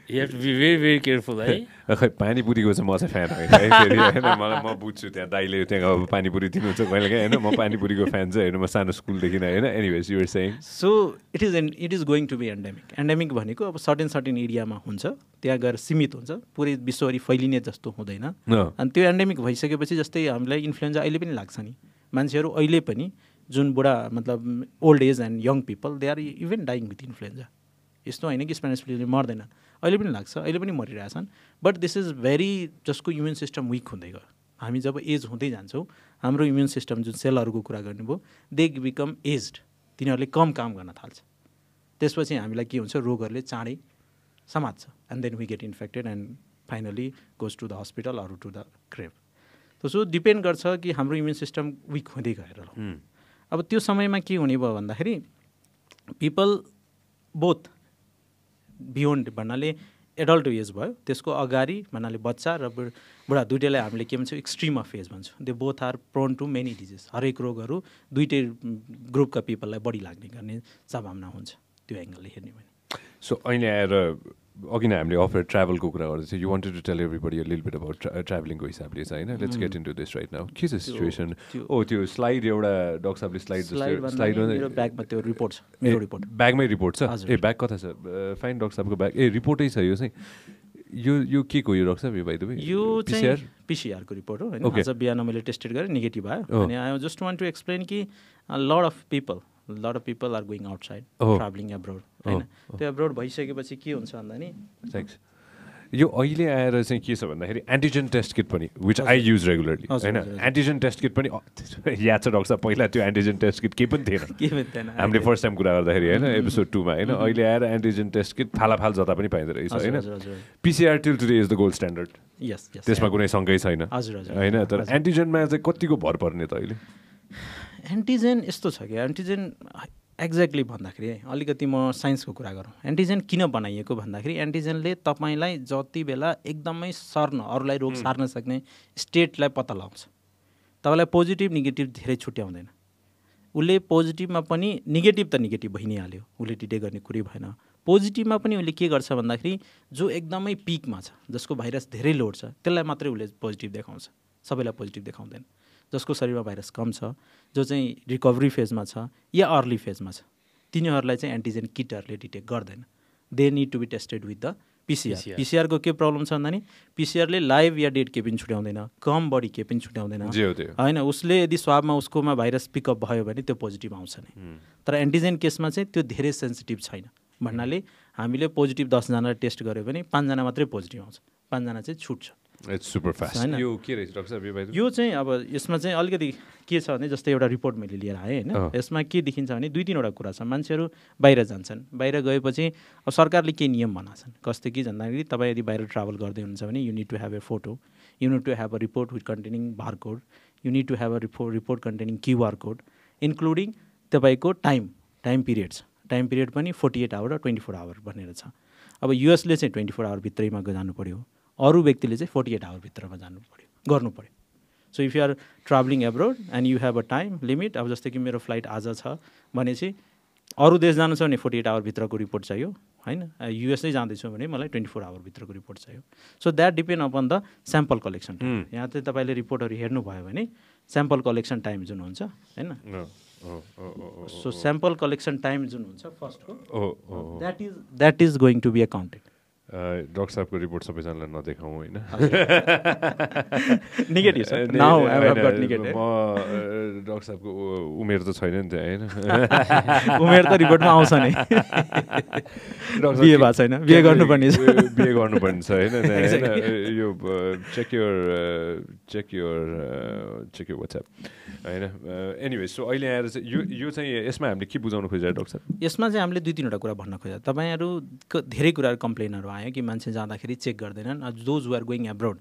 है (laughs) खै पानीपुरीको चाहिँ म चाहिँ फ्यान होइन है फेरि होइन मलाई म बुझ्छु त्यहाँ दाइले त्यहाँ अब पानीपुरी दिनुहुन्छ कहिले काहीँ होइन? म पानीपुरीको फ्यान चाहिँ होइन? म सानो स्कुलदेखि नै होइन? Anyways you're saying so it is an it is going to be endemic endemic भनेको अब सर्टेन सर्टेन एरियामा हुन्छ त्यहाँ गएर सीमित हुन्छ पुरै विश्वभरि फैलिने जस्तो हुँदैन। अनि त्यो एन्डेमिक भइसकेपछि जस्तै हामीलाई इन्फ्लुएन्जा अहिले पनि लाग्छ नि। मान्छेहरू अहिले पनि जुन बुढा मतलब old age and young people they are even dying with influenza यस्तो होइन कि स्पेनिस फ्लूले मर्दैन। अहिले पनि लाग्छ अहिले पनि मरिरहेछन् बट दिस इज भेरी जसको इम्युन सिस्टम विक हुँदै गयो। हामी जब एज हुँदै जान्छौँ हाम्रो इम्युन सिस्टम जुन सेलहरूको कुरा गर्नुभयो दे बिकम एज्ड तिनीहरूले कम काम गर्न थाल्छ। त्यसपछि हामीलाई के हुन्छ रोगहरूले चाँडै समात्छ। And then we get infected and finally goes to the hospital अरू टु द त सो डिपेन्ड गर्छ कि हाम्रो इम्युन सिस्टम विक हुँदै गएर। अब त्यो समयमा के हुने भयो भन्दाखेरि पिपल बोथ बियोन्ड भन्नाले एडल्ट एज भयो। त्यसको अगाडि भन्नाले बच्चा र बुढ- दुइटैलाई हामीले के भन्छौँ एक्सट्रिम अफ एज भन्छौँ। They both are prone to many disease हरेक रोगहरू दुइटै ग्रुपका पिपललाई बढी लाग्ने गर्ने सम्भावना हुन्छ। त्यो एङ्गलले हेर्ने भने। सो अहिले आएर अघि नै हामीले अफर ट्राभलको कुरा गर्दै थियो you wanted to tell everybody लिल बिट अबाउट ट्राभलिङको हिसाबले चाहिँ होइन? Let's get in to this right now के छ सिचुएसन ओ त्यो स्लाइड एउटा डक्टर साहबले स्लाइड स्लाइड ब्यागमा त्यो रिपोर्ट छ मेरो रिपोर्ट ब्यागमै रिपोर्ट छ। ए ब्याग कता छ? फाइन डक्टर साहबको ब्याग। ए रिपोर्टै छ यो चाहिँ। यो यो के को यो रक्छ बाई द वे यो चाहिँ पिसिआर पिसिआरको रिपोर्ट हो होइन. आज बिहान मैले टेस्टेड गरेँ नेगेटिभ आयो। Oh. अनि I just want to explain कि lot of people lot of people are going outside. Travelling abroad होइन त्यो एब्रोड भइसकेपछि के हुन्छ भन्दा नि यो अहिले आएर चाहिँ के छ भन्दाखेरि एन्टिजन टेस्ट किट पनि विच आई युज रेगुलरली होइन। एन्टिजन टेस्ट किट पनि (laughs) याद छ डक्टर पहिला त्यो एन्टिजन टेस्ट किट केही पनि थिएन। हामीले फर्स्ट टाइम कुरा गर्दाखेरि होइन एपिसोड टूमा होइन? अहिले आएर एन्टिजन टेस्ट किट फालाफाल जता पनि पाइँदो रहेछ होइन। PCR till today is the gold standard yes yes त्यसमा कुनै शङ्कै छैन। होइन? तर एन्टिजनमा चाहिँ कतिको भर पर्ने त अहिले? एन्टिजेन यस्तो छ कि एन्टिजेन एक्ज्याक्टली भन्दाखेरि है अलिकति म साइन्सको कुरा गरौँ। एन्टिजेन किन बनाइएको भन्दाखेरि एन्टिजेनले तपाईँलाई जति बेला एकदमै सर्न अरूलाई रोग सार्न सक्ने स्टेटलाई पत्ता लगाउँछ। तपाईँलाई पोजिटिभ नेगेटिभ धेरै छुट्याउँदैन। उसले पोजिटिभमा पनि नेगेटिभ त नेगेटिभ भइ नै हाल्यो उसले डिटेक्ट गर्ने कुरै भएन। पोजिटिभमा पनि उसले के गर्छ भन्दाखेरि जो एकदमै पिकमा छ जसको भाइरस धेरै लोड छ त्यसलाई मात्रै उसले पोजिटिभ देखाउँछ। सबैलाई पोजिटिभ देखाउँदैन। जसको शरीरमा भाइरस कम छ जो चाहिँ रिकभरी फेजमा छ या अर्ली फेजमा छ तिनीहरूलाई चाहिँ एन्टिजेन किटहरूले डिटेक्ट गर्दैन। They need to be tested with the PCR. पिसिआरको के प्रब्लम छ भन्दा नि पिसिआरले लाइभ या डेड केही पनि छुट्याउँदैन कम बडी पनि छुट्याउँदैन। होइन उसले यदि स्वाबमा उसकोमा भाइरस पिकअप भयो भने त्यो पोजिटिभ आउँछ नै। तर एन्टिजेन केसमा चाहिँ त्यो धेरै सेन्सिटिभ छैन। भन्नाले हामीले पोजिटिभ दसजनालाई टेस्ट गऱ्यो भने पाँचजना मात्रै पोजिटिभ आउँछ। पाँचजना चाहिँ छुट्छ। इट्स सुपर फास्ट होइन। यो के रहेछ डक्टर साहब यो चाहिँ अब यसमा चाहिँ अलिकति के छ भने जस्तै एउटा रिपोर्ट मैले लिएर आएँ। होइन? यसमा के देखिन्छ भने दुई तिनवटा कुरा छ। मान्छेहरू बाहिर जान्छन्। बाहिर गएपछि अब सरकारले केही नियम बनाएको छन् कस्तो कि भन्दाखेरि तपाईँ यदि बाहिर ट्राभल गर्दै हुनुहुन्छ भने you need to have a photo you need to have a report with containing bar code you need to have a report report containing QR code including तपाईँको टाइम टाइम पिरियड छ। Time period पनि forty eight hour र twenty four hour भनेर छ। अब युएसले चाहिँ twenty four आवरभित्रैमा जानु पऱ्यो अरू व्यक्तिले चाहिँ फोर्टी एट आवरभित्रमा जानु पऱ्यो गर्नु पऱ्यो so if you are travelling abroad and you have a time limit अब जस्तै कि मेरो फ्लाइट आज छ भनेपछि अरू देश जानु छ भने फोर्टी एट आवरभित्रको रिपोर्ट चाहियो होइन? युएसै जाँदैछु भने मलाई ट्वेन्टी फोर आवरभित्रको रिपोर्ट चाहियो। So that depend upon the sample collection time यहाँ चाहिँ तपाईँले रिपोर्टहरू हेर्नुभयो भने स्याम्पल कलेक्सन टाइम जुन हुन्छ होइन? सो स्याम्पल कलेक्सन टाइम जुन हुन्छ फर्स्टको। That is that is going to be accounted uh, doctor साहबको report सबैजनालाई नदेखाउँ होइन। (laughs) डक्टर साहबको उमेर त छैन नि त होइन? (laughs) उमेर त रिपोर्टमा आउँछ नै। (laughs) बिहे भएको छैन। बिहे गर्नुपर्ने छ। बिहे गर्नुपर्ने छ होइन? यो check your check your check your WhatsApp होइन? एनिवे सो अहिले आएर चाहिँ यो यो चाहिँ यसमा हामीले के बुझाउनु खोजिरहेको डक्टर साहब? यसमा चाहिँ हामीले दुई तिनवटा कुरा भन्न खोजेँ तपाईँहरूको धेरै कुराहरू कम्प्लेनहरू आयो कि मान्छे जाँदाखेरि चेक गर्दैनन्। Those are going abroad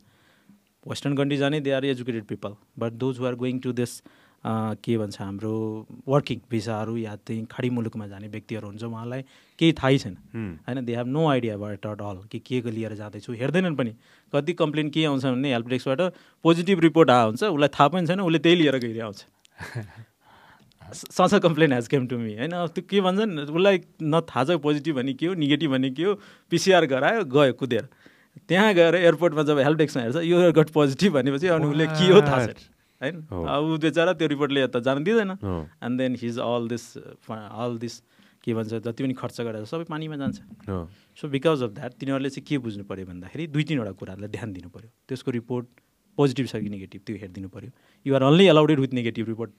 western country जाने they are educated people but those are going to this के भन्छ हाम्रो वर्किङ भिसाहरू या चाहिँ खाडी मुलुकमा जाने व्यक्तिहरू हुन्छ उहाँलाई केही थाहै छैन। होइन they have no idea about at all कि के को लिएर जाँदैछु। हेर्दैनन् पनि। कति कम्प्लेन के आउँछ भने हेल्प डेस्कबाट पोजिटिभ रिपोर्ट आएको हुन्छ उसलाई थाहा पनि छैन उसले त्यही लिएर गइरहेको आउँछ (laughs) such complain has came to me होइन? अब त्यो के भन्छन्? उसलाई न थाहा छ पोजिटिभ भने के हो नेगेटिभ भने के हो पिसिआर गरायो गयो कुदेर। त्यहाँ गएर एयरपोर्टमा जब हेल्प डेस्कमा हेर्छ यो गट पोजिटिभ भनेपछि अनि उसले के हो थाहा छैन होइन। अब ऊ बेचारा त्यो रिपोर्टले त जान दिँदैन। And then his all this all this के भन्छ जति पनि खर्च गरेर सबै पानीमा जान्छ। सो बिकज अफ द्याट तिनीहरूले चाहिँ के बुझ्नु पऱ्यो भन्दाखेरि दुई तिनवटा कुराहरूलाई ध्यान दिनु पऱ्यो त्यसको रिपोर्ट पोजिटिभ छ कि नेगेटिभ त्यो हेरिदिनु पऱ्यो you're only allowed with negative report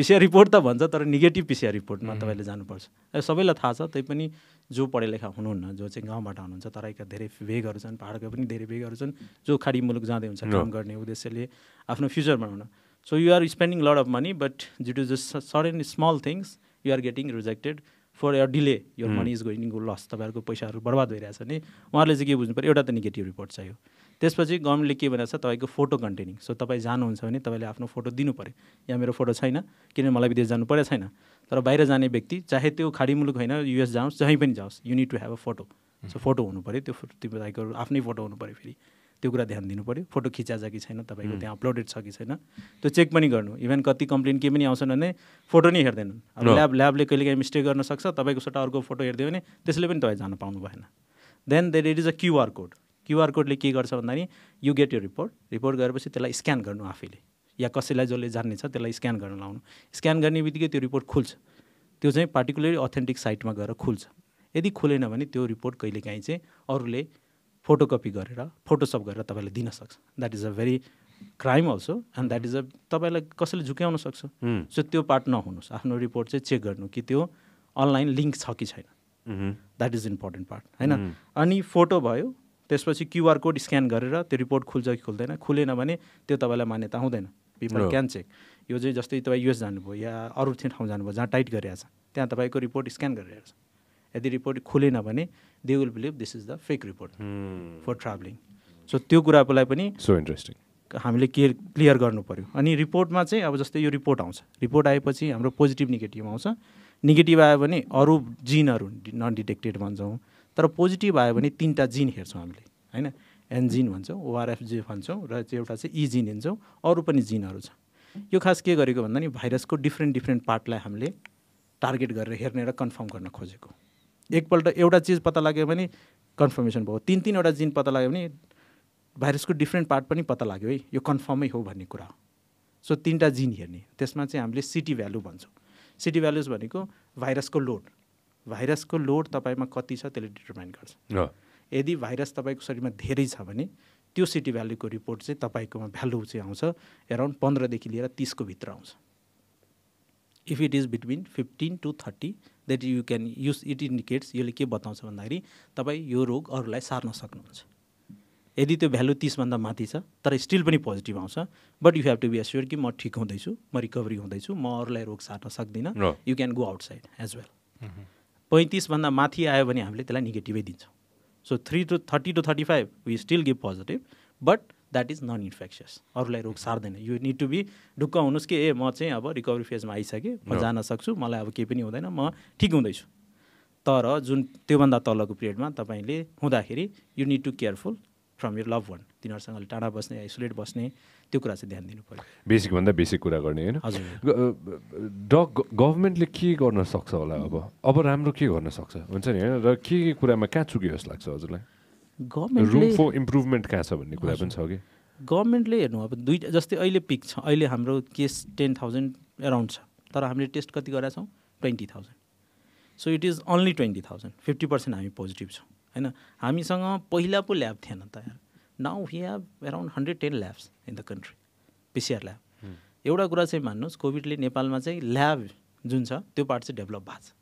PCR report त भन्छ तर नेगेटिभ पिसिआर रिपोर्टमा तपाईँले जानुपर्छ। सबैलाई थाहा छ त्यही पनि जो पढेलेखा हुनुहुन्न जो चाहिँ गाउँबाट हुनुहुन्छ तराईका धेरै भेगहरू छन् पाहाडका पनि धेरै भेगहरू छन् जो खाडी मुलुक जाँदै हुन्छ काम गर्ने उद्देश्यले आफ्नो फ्युचर बनाउन so you are spending lot of money but due to just sudden small things you are getting rejected for your delay your money is going go loss तपाईँहरूको पैसाहरू बर्बाद भइरहेछ भने उहाँहरूले चाहिँ के बुझ्नु पऱ्यो एउटा त नेगेटिभ रिपोर्ट चाहियो। त्यसपछि गभर्मेन्टले के भनेको छ तपाईँको फोटो कन्टेनिङ सो तपाईँ जानुहुन्छ भने तपाईँले आफ्नो फोटो दिनु पऱ्यो यहाँ मेरो फोटो छैन किनभने मलाई विदेश जानु परेको छैन। तर बाहिर जाने व्यक्ति चाहे त्यो खाडी मुलुक होइन युएस जाओस् जहीँ पनि जाओस् you need to have a photo so photo हुनु पऱ्यो त्यो तपाईँको आफ्नै फोटो हुनु पऱ्यो फेरि। त्यो कुरा ध्यान दिनु पऱ्यो फोटो खिचा छ कि छैन तपाईँको त्यहाँ अपलोडेड छ कि छैन त्यो चेक पनि गर्नु। इभन कति कम्प्लेन के पनि आउँछन् भने फोटो नै हेर्दैनन्। अब। ल्याब ल्याबले कहिलेकाहीँ मिस्टेक गर्न सक्छ तपाईँको सट्टा अर्को फोटो हेरिदियो भने त्यसले पनि तपाईँ जान पाउनु भएन। Then there it is a QR code QR कोडले के गर्छ भन्दाखेरि यु गेट यो रिपोर्ट रिपोर्ट गरेपछि त्यसलाई स्क्यान गर्नु आफैले। या कसैलाई जसले जान्ने छ त्यसलाई स्क्यान गर्न लाउनु। स्क्यान गर्ने बित्तिकै त्यो रिपोर्ट खुल्छ। त्यो चाहिँ पार्टिकुलरली अथेन्टिक साइटमा गएर खुल्छ। यदि खुलेन भने त्यो रिपोर्ट कहिलेकाहीँ चाहिँ अरूले फोटोकपी गरेर फोटोसप गरेर तपाईँले दिन सक्छ। That is a very crime also and that is a तपाईँलाई कसैले झुक्याउन सक्छ. सो त्यो पार्ट नहुनुहोस्। आफ्नो रिपोर्ट चाहिँ चेक गर्नु कि त्यो अनलाइन लिङ्क छ कि छैन. द्याट इज इम्पोर्टेन्ट पार्ट होइन? अनि फोटो भयो त्यसपछि क्युआर कोड स्क्यान गरेर त्यो रिपोर्ट खुल्छ कि खुल्दैन खुलेन भने त्यो तपाईँलाई मान्यता हुँदैन। पिपल. क्यान चेक यो चाहिँ जस्तै तपाईँ युएस जानुभयो या अरू चाहिँ ठाउँ जानुभयो जहाँ टाइट गरिरहेको छ त्यहाँ तपाईँको रिपोर्ट स्क्यान गरिरहेको छ यदि रिपोर्ट खुलेन भने they will believe this is the fake report. For travelling so त्यो कुराकोलाई पनि So interesting. हामीले क्लियर क्लियर गर्नु पऱ्यो अनि रिपोर्टमा चाहिँ अब जस्तै यो रिपोर्ट आउँछ। रिपोर्ट आएपछि हाम्रो पोजिटिभ नेगेटिभ आउँछ। नेगेटिभ आयो भने अरू जिनहरू नन डिटेक्टेड भन्छौँ। तर पोजिटिभ आयो भने तिनवटा जिन हेर्छौँ हामीले होइन? एनजिन भन्छौँ ओआरएफ जे भन्छौँ र एउटा चाहिँ ई जिन हिँड्छौँ अरू पनि जिनहरू छ यो खास के गरेको भन्दा नि भाइरसको डिफ्रेन्ट डिफ्रेन्ट पार्टलाई हामीले टार्गेट गरेर हेर्ने र कन्फर्म गर्न खोजेको। एकपल्ट एउटा चिज पत्ता लाग्यो भने कन्फर्मेसन भयो। तिन तिनवटा जिन पत्ता लाग्यो भने भाइरसको डिफ्रेन्ट पार्ट पनि पत्ता लाग्यो है। यो कन्फर्मै हो भन्ने कुरा हो। सो तिनवटा जिन हेर्ने। त्यसमा चाहिँ हामीले सिटी भ्यालु भन्छौँ। सिटी भ्यालुज भनेको भाइरसको लोड भाइरसको लोड तपाईँमा कति छ त्यसले डिटर्माइन गर्छ. यदि भाइरस तपाईँको शरीरमा धेरै छ भने त्यो सिटी भ्यालुको रिपोर्ट चाहिँ तपाईँकोमा भ्यालु चाहिँ आउँछ एराउन्ड पन्ध्रदेखि लिएर तिसको भित्र आउँछ। If it is between fifteen to thirty that you can use it indicates यसले के बताउँछ भन्दाखेरि तपाईँ यो रोग अरूलाई सार्न सक्नुहुन्छ। यदि त्यो भ्यालु तिसभन्दा माथि छ तर स्टिल पनि पोजिटिभ आउँछ but you have to be assure कि म ठिक हुँदैछु म रिकभरी हुँदैछु म अरूलाई रोग सार्न सक्दिनँ. You can go outside as well पैँतिसभन्दा माथि आयो भने हामीले त्यसलाई नेगेटिभै दिन्छौँ। So three to thirty to thirty five we still give positive but that is non infectious अरूलाई रोग सार्दैन। यु निड टु बी ढुक्क हुनुहोस् कि ए म चाहिँ अब रिकभरी फेजमा आइसकेँ म. जान सक्छु मलाई अब केही पनि हुँदैन म ठिक हुँदैछु। तर जुन त्योभन्दा तलको पिरियडमा तपाईँले हुँदाखेरि you need to careful from your love one तिनीहरूसँग टाढा बस्ने आइसोलेट बस्ने त्यो कुरा चाहिँ ध्यान दिनु पऱ्यो बेसिक भन्दा बेसिक कुरा गर्ने होइन? हजुर। डग गभर्मेन्टले के गर्न सक्छ होला अब? अब राम्रो के गर्न सक्छ? हुन्छ नि होइन? र के के कुरामा कहाँ चुक्यो जस्तो लाग्छ हजुरलाई? रुम गभर्मेन्टले फर इम्प्रुभमेन्ट कहाँ छ भन्ने कुरा पनि छ कि? गभर्मेन्टले हेर्नु अब दुईवटा जस्तै अहिले पिक छ अहिले हाम्रो केस टेन थाउजन्ड एराउन्ड छ तर हामीले टेस्ट कति गरेका छौँ? Twenty thousand. So it is only twenty thousand fifty percent हामी पोजिटिभ छौँ। होइन? हामीसँग पहिला पो ल्याब थिएन त यार। Now we have around hundred ten labs in the country PCR lab एउटा कुरा चाहिँ मान्नुहोस् कोभिडले नेपालमा चाहिँ ल्याब जुन छ त्यो पार्ट चाहिँ डेभलप भएको छ।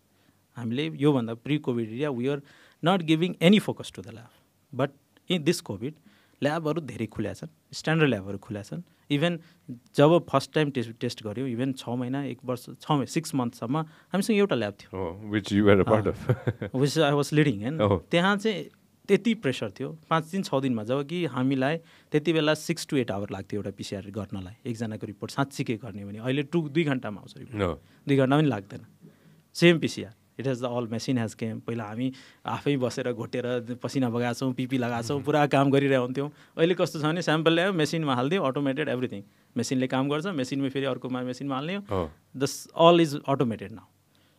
हामीले योभन्दा pre COVID area we are not giving any focus to the lab but in this COVID ल्याबहरू धेरै खुल्या छन् स्ट्यान्डर्ड ल्याबहरू खुल्या छन्। इभन जब फर्स्ट टाइम टेस्ट टेस्ट गऱ्यो इभन छ महिना एक वर्ष छ महिना सिक्स मन्थसम्म हामीसँग एउटा ल्याब थियो। Which you are a. Part of which I was leading होइन? ओहो। त्यहाँ चाहिँ त्यति प्रेसर थियो पाँच दिन छ दिनमा जब कि हामीलाई त्यति बेला सिक्स टु एट आवर लाग्थ्यो एउटा पिसिआर गर्नलाई एकजनाको रिपोर्ट साँच्चीकै गर्ने भने। अहिले टु दुई घन्टामा आउँछ रिपोर्ट दुई घन्टा पनि लाग्दैन। Same PCR it has the all machine has came पहिला हामी आफै बसेर घोटेर पसिना बगाएको पिपी लगाएको छौँ पुरा काम गरिरहेको हुन्थ्यौँ अहिले कस्तो छ भने स्याम्पल ल्यायो मेसिनमा हालिदियो अटोमेटेड एभ्रिथिङ मेसिनले काम गर्छ मेसिनमै फेरि अर्कोमा मेसिनमा हाल्ने दस all is automated now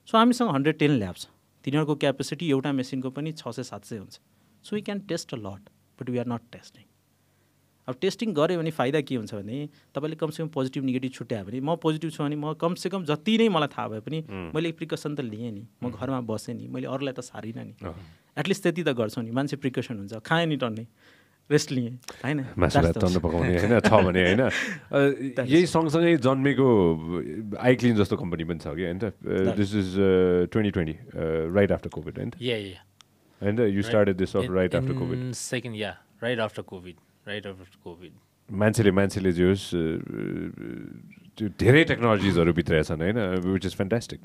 so हामीसँग हन्ड्रेड टेन ल्याब छ। तिनीहरूको क्यापेसिटी एउटा मेसिनको पनि छ सय सात सय हुन्छ। So we can test a lot but we are not testing अब टेस्टिङ गऱ्यो भने फाइदा के हुन्छ भने तपाईँले कमसेकम पोजिटिभ नेगेटिभ छुट्यायो भने म पोजिटिभ छु भने म कमसेकम जति नै मलाई थाहा भए पनि मैले प्रिकसन त लिएँ नि। म घरमा बसेँ नि मैले अरूलाई त सारिनँ नि। एटलिस्ट त्यति त गर्छौँ नि मान्छे प्रिकसन हुन्छ खाएँ नि टन्ने रेस्ट लिएँ होइन? पकाउने होइन? छ भने होइन? (laughs) यही सँगसँगै जन्मेको आइक्लिन जस्तो कम्पनी पनि छ कि होइन this is twenty twenty right after COVID होइन. होइन you started this of In- right after COVID in Second, yeah, right after Right after COVID. मान्छेले मान्छेले जे होस् त्यो धेरै टेक्नोलोजिजहरू भित्र छन् होइन? Which is fantastic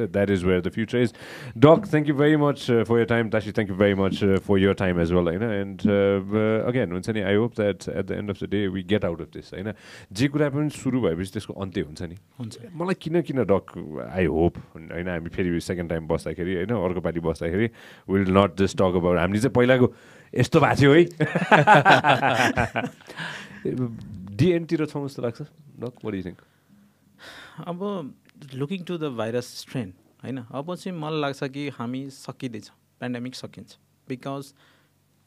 that is where the future is doc thank you very much for your time दासी thank you very much for your time as well होइन? एन्ड अगेन हुन्छ नि I hope that at the end of the day we get out of this होइन? जे कुरा पनि सुरु भएपछि त्यसको अन्त्य हुन्छ नि। हुन्छ। मलाई किन किन डक आई होप होइन? हामी फेरि सेकेन्ड टाइम बस्दाखेरि होइन? अर्को पालि बस्दाखेरि will not just talk about हामीले चाहिँ पहिलाको यस्तो भएको थियो है। (laughs) डिएनतिर छौँ जस्तो लाग्छ? अब looking to the virus strain होइन? अब चाहिँ मलाई लाग्छ कि हामी सकिँदैछ पेन्डेमिक सकिन्छ। Because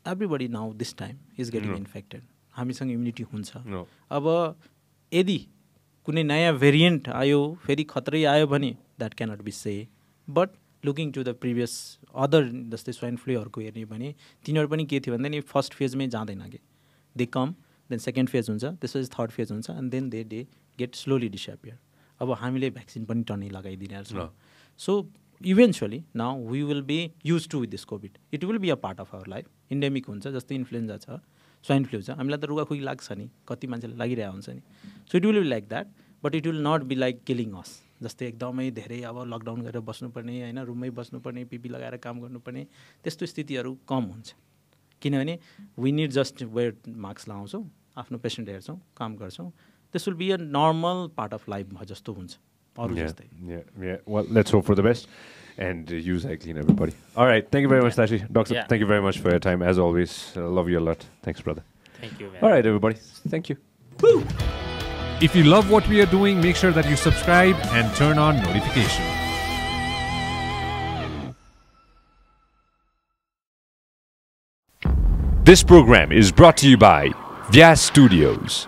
everybody now this time is getting. Infected हामीसँग इम्युनिटी हुन्छ. अब यदि कुनै नयाँ भेरिएन्ट आयो फेरि खतरै आयो भने that cannot be say but looking to the previous other जस्तै स्वाइन फ्लूहरूको हेर्ने भने तिनीहरू पनि के थियो भन्दा नि फर्स्ट फेजमै जाँदैन कि they come then second phase हुन्छ त्यसपछि थर्ड फेज हुन्छ and then they they get slowly disappear अब हामीले भ्याक्सिन पनि टन्नै लगाइदिने छौँ so eventually now we will be use to with this COVID it will be a part of our life endemic हुन्छ जस्तै इन्फ्लुएन्जा छ स्वाइन फ्लू छ हामीलाई त रुगाखुगी लाग्छ नि कति मान्छेलाई लागिरहेको हुन्छ नि। So it will be like that but it will not be like killing us जस्तै एकदमै धेरै अब लकडाउन गरेर बस्नुपर्ने होइन रुममै बस्नुपर्ने पिपी लगाएर काम गर्नुपर्ने त्यस्तो स्थितिहरू कम हुन्छ किनभने we need just wear mask लगाउँछौँ आफ्नो पेसेन्ट हेर्छौँ काम गर्छौँ this will be a normal part of life जस्तो हुन्छ अरू जस्तै and uh, use hygiene, everybody. All right. Thank you very much, Tashi. Doctor, Yeah. thank you very much for your time. As always, uh, love you a lot. Thanks, brother. Thank you. Man. All right, everybody. Thank you. If you love what we are doing, make sure that you subscribe and turn on notifications. This program is brought to you by Vyas Studios.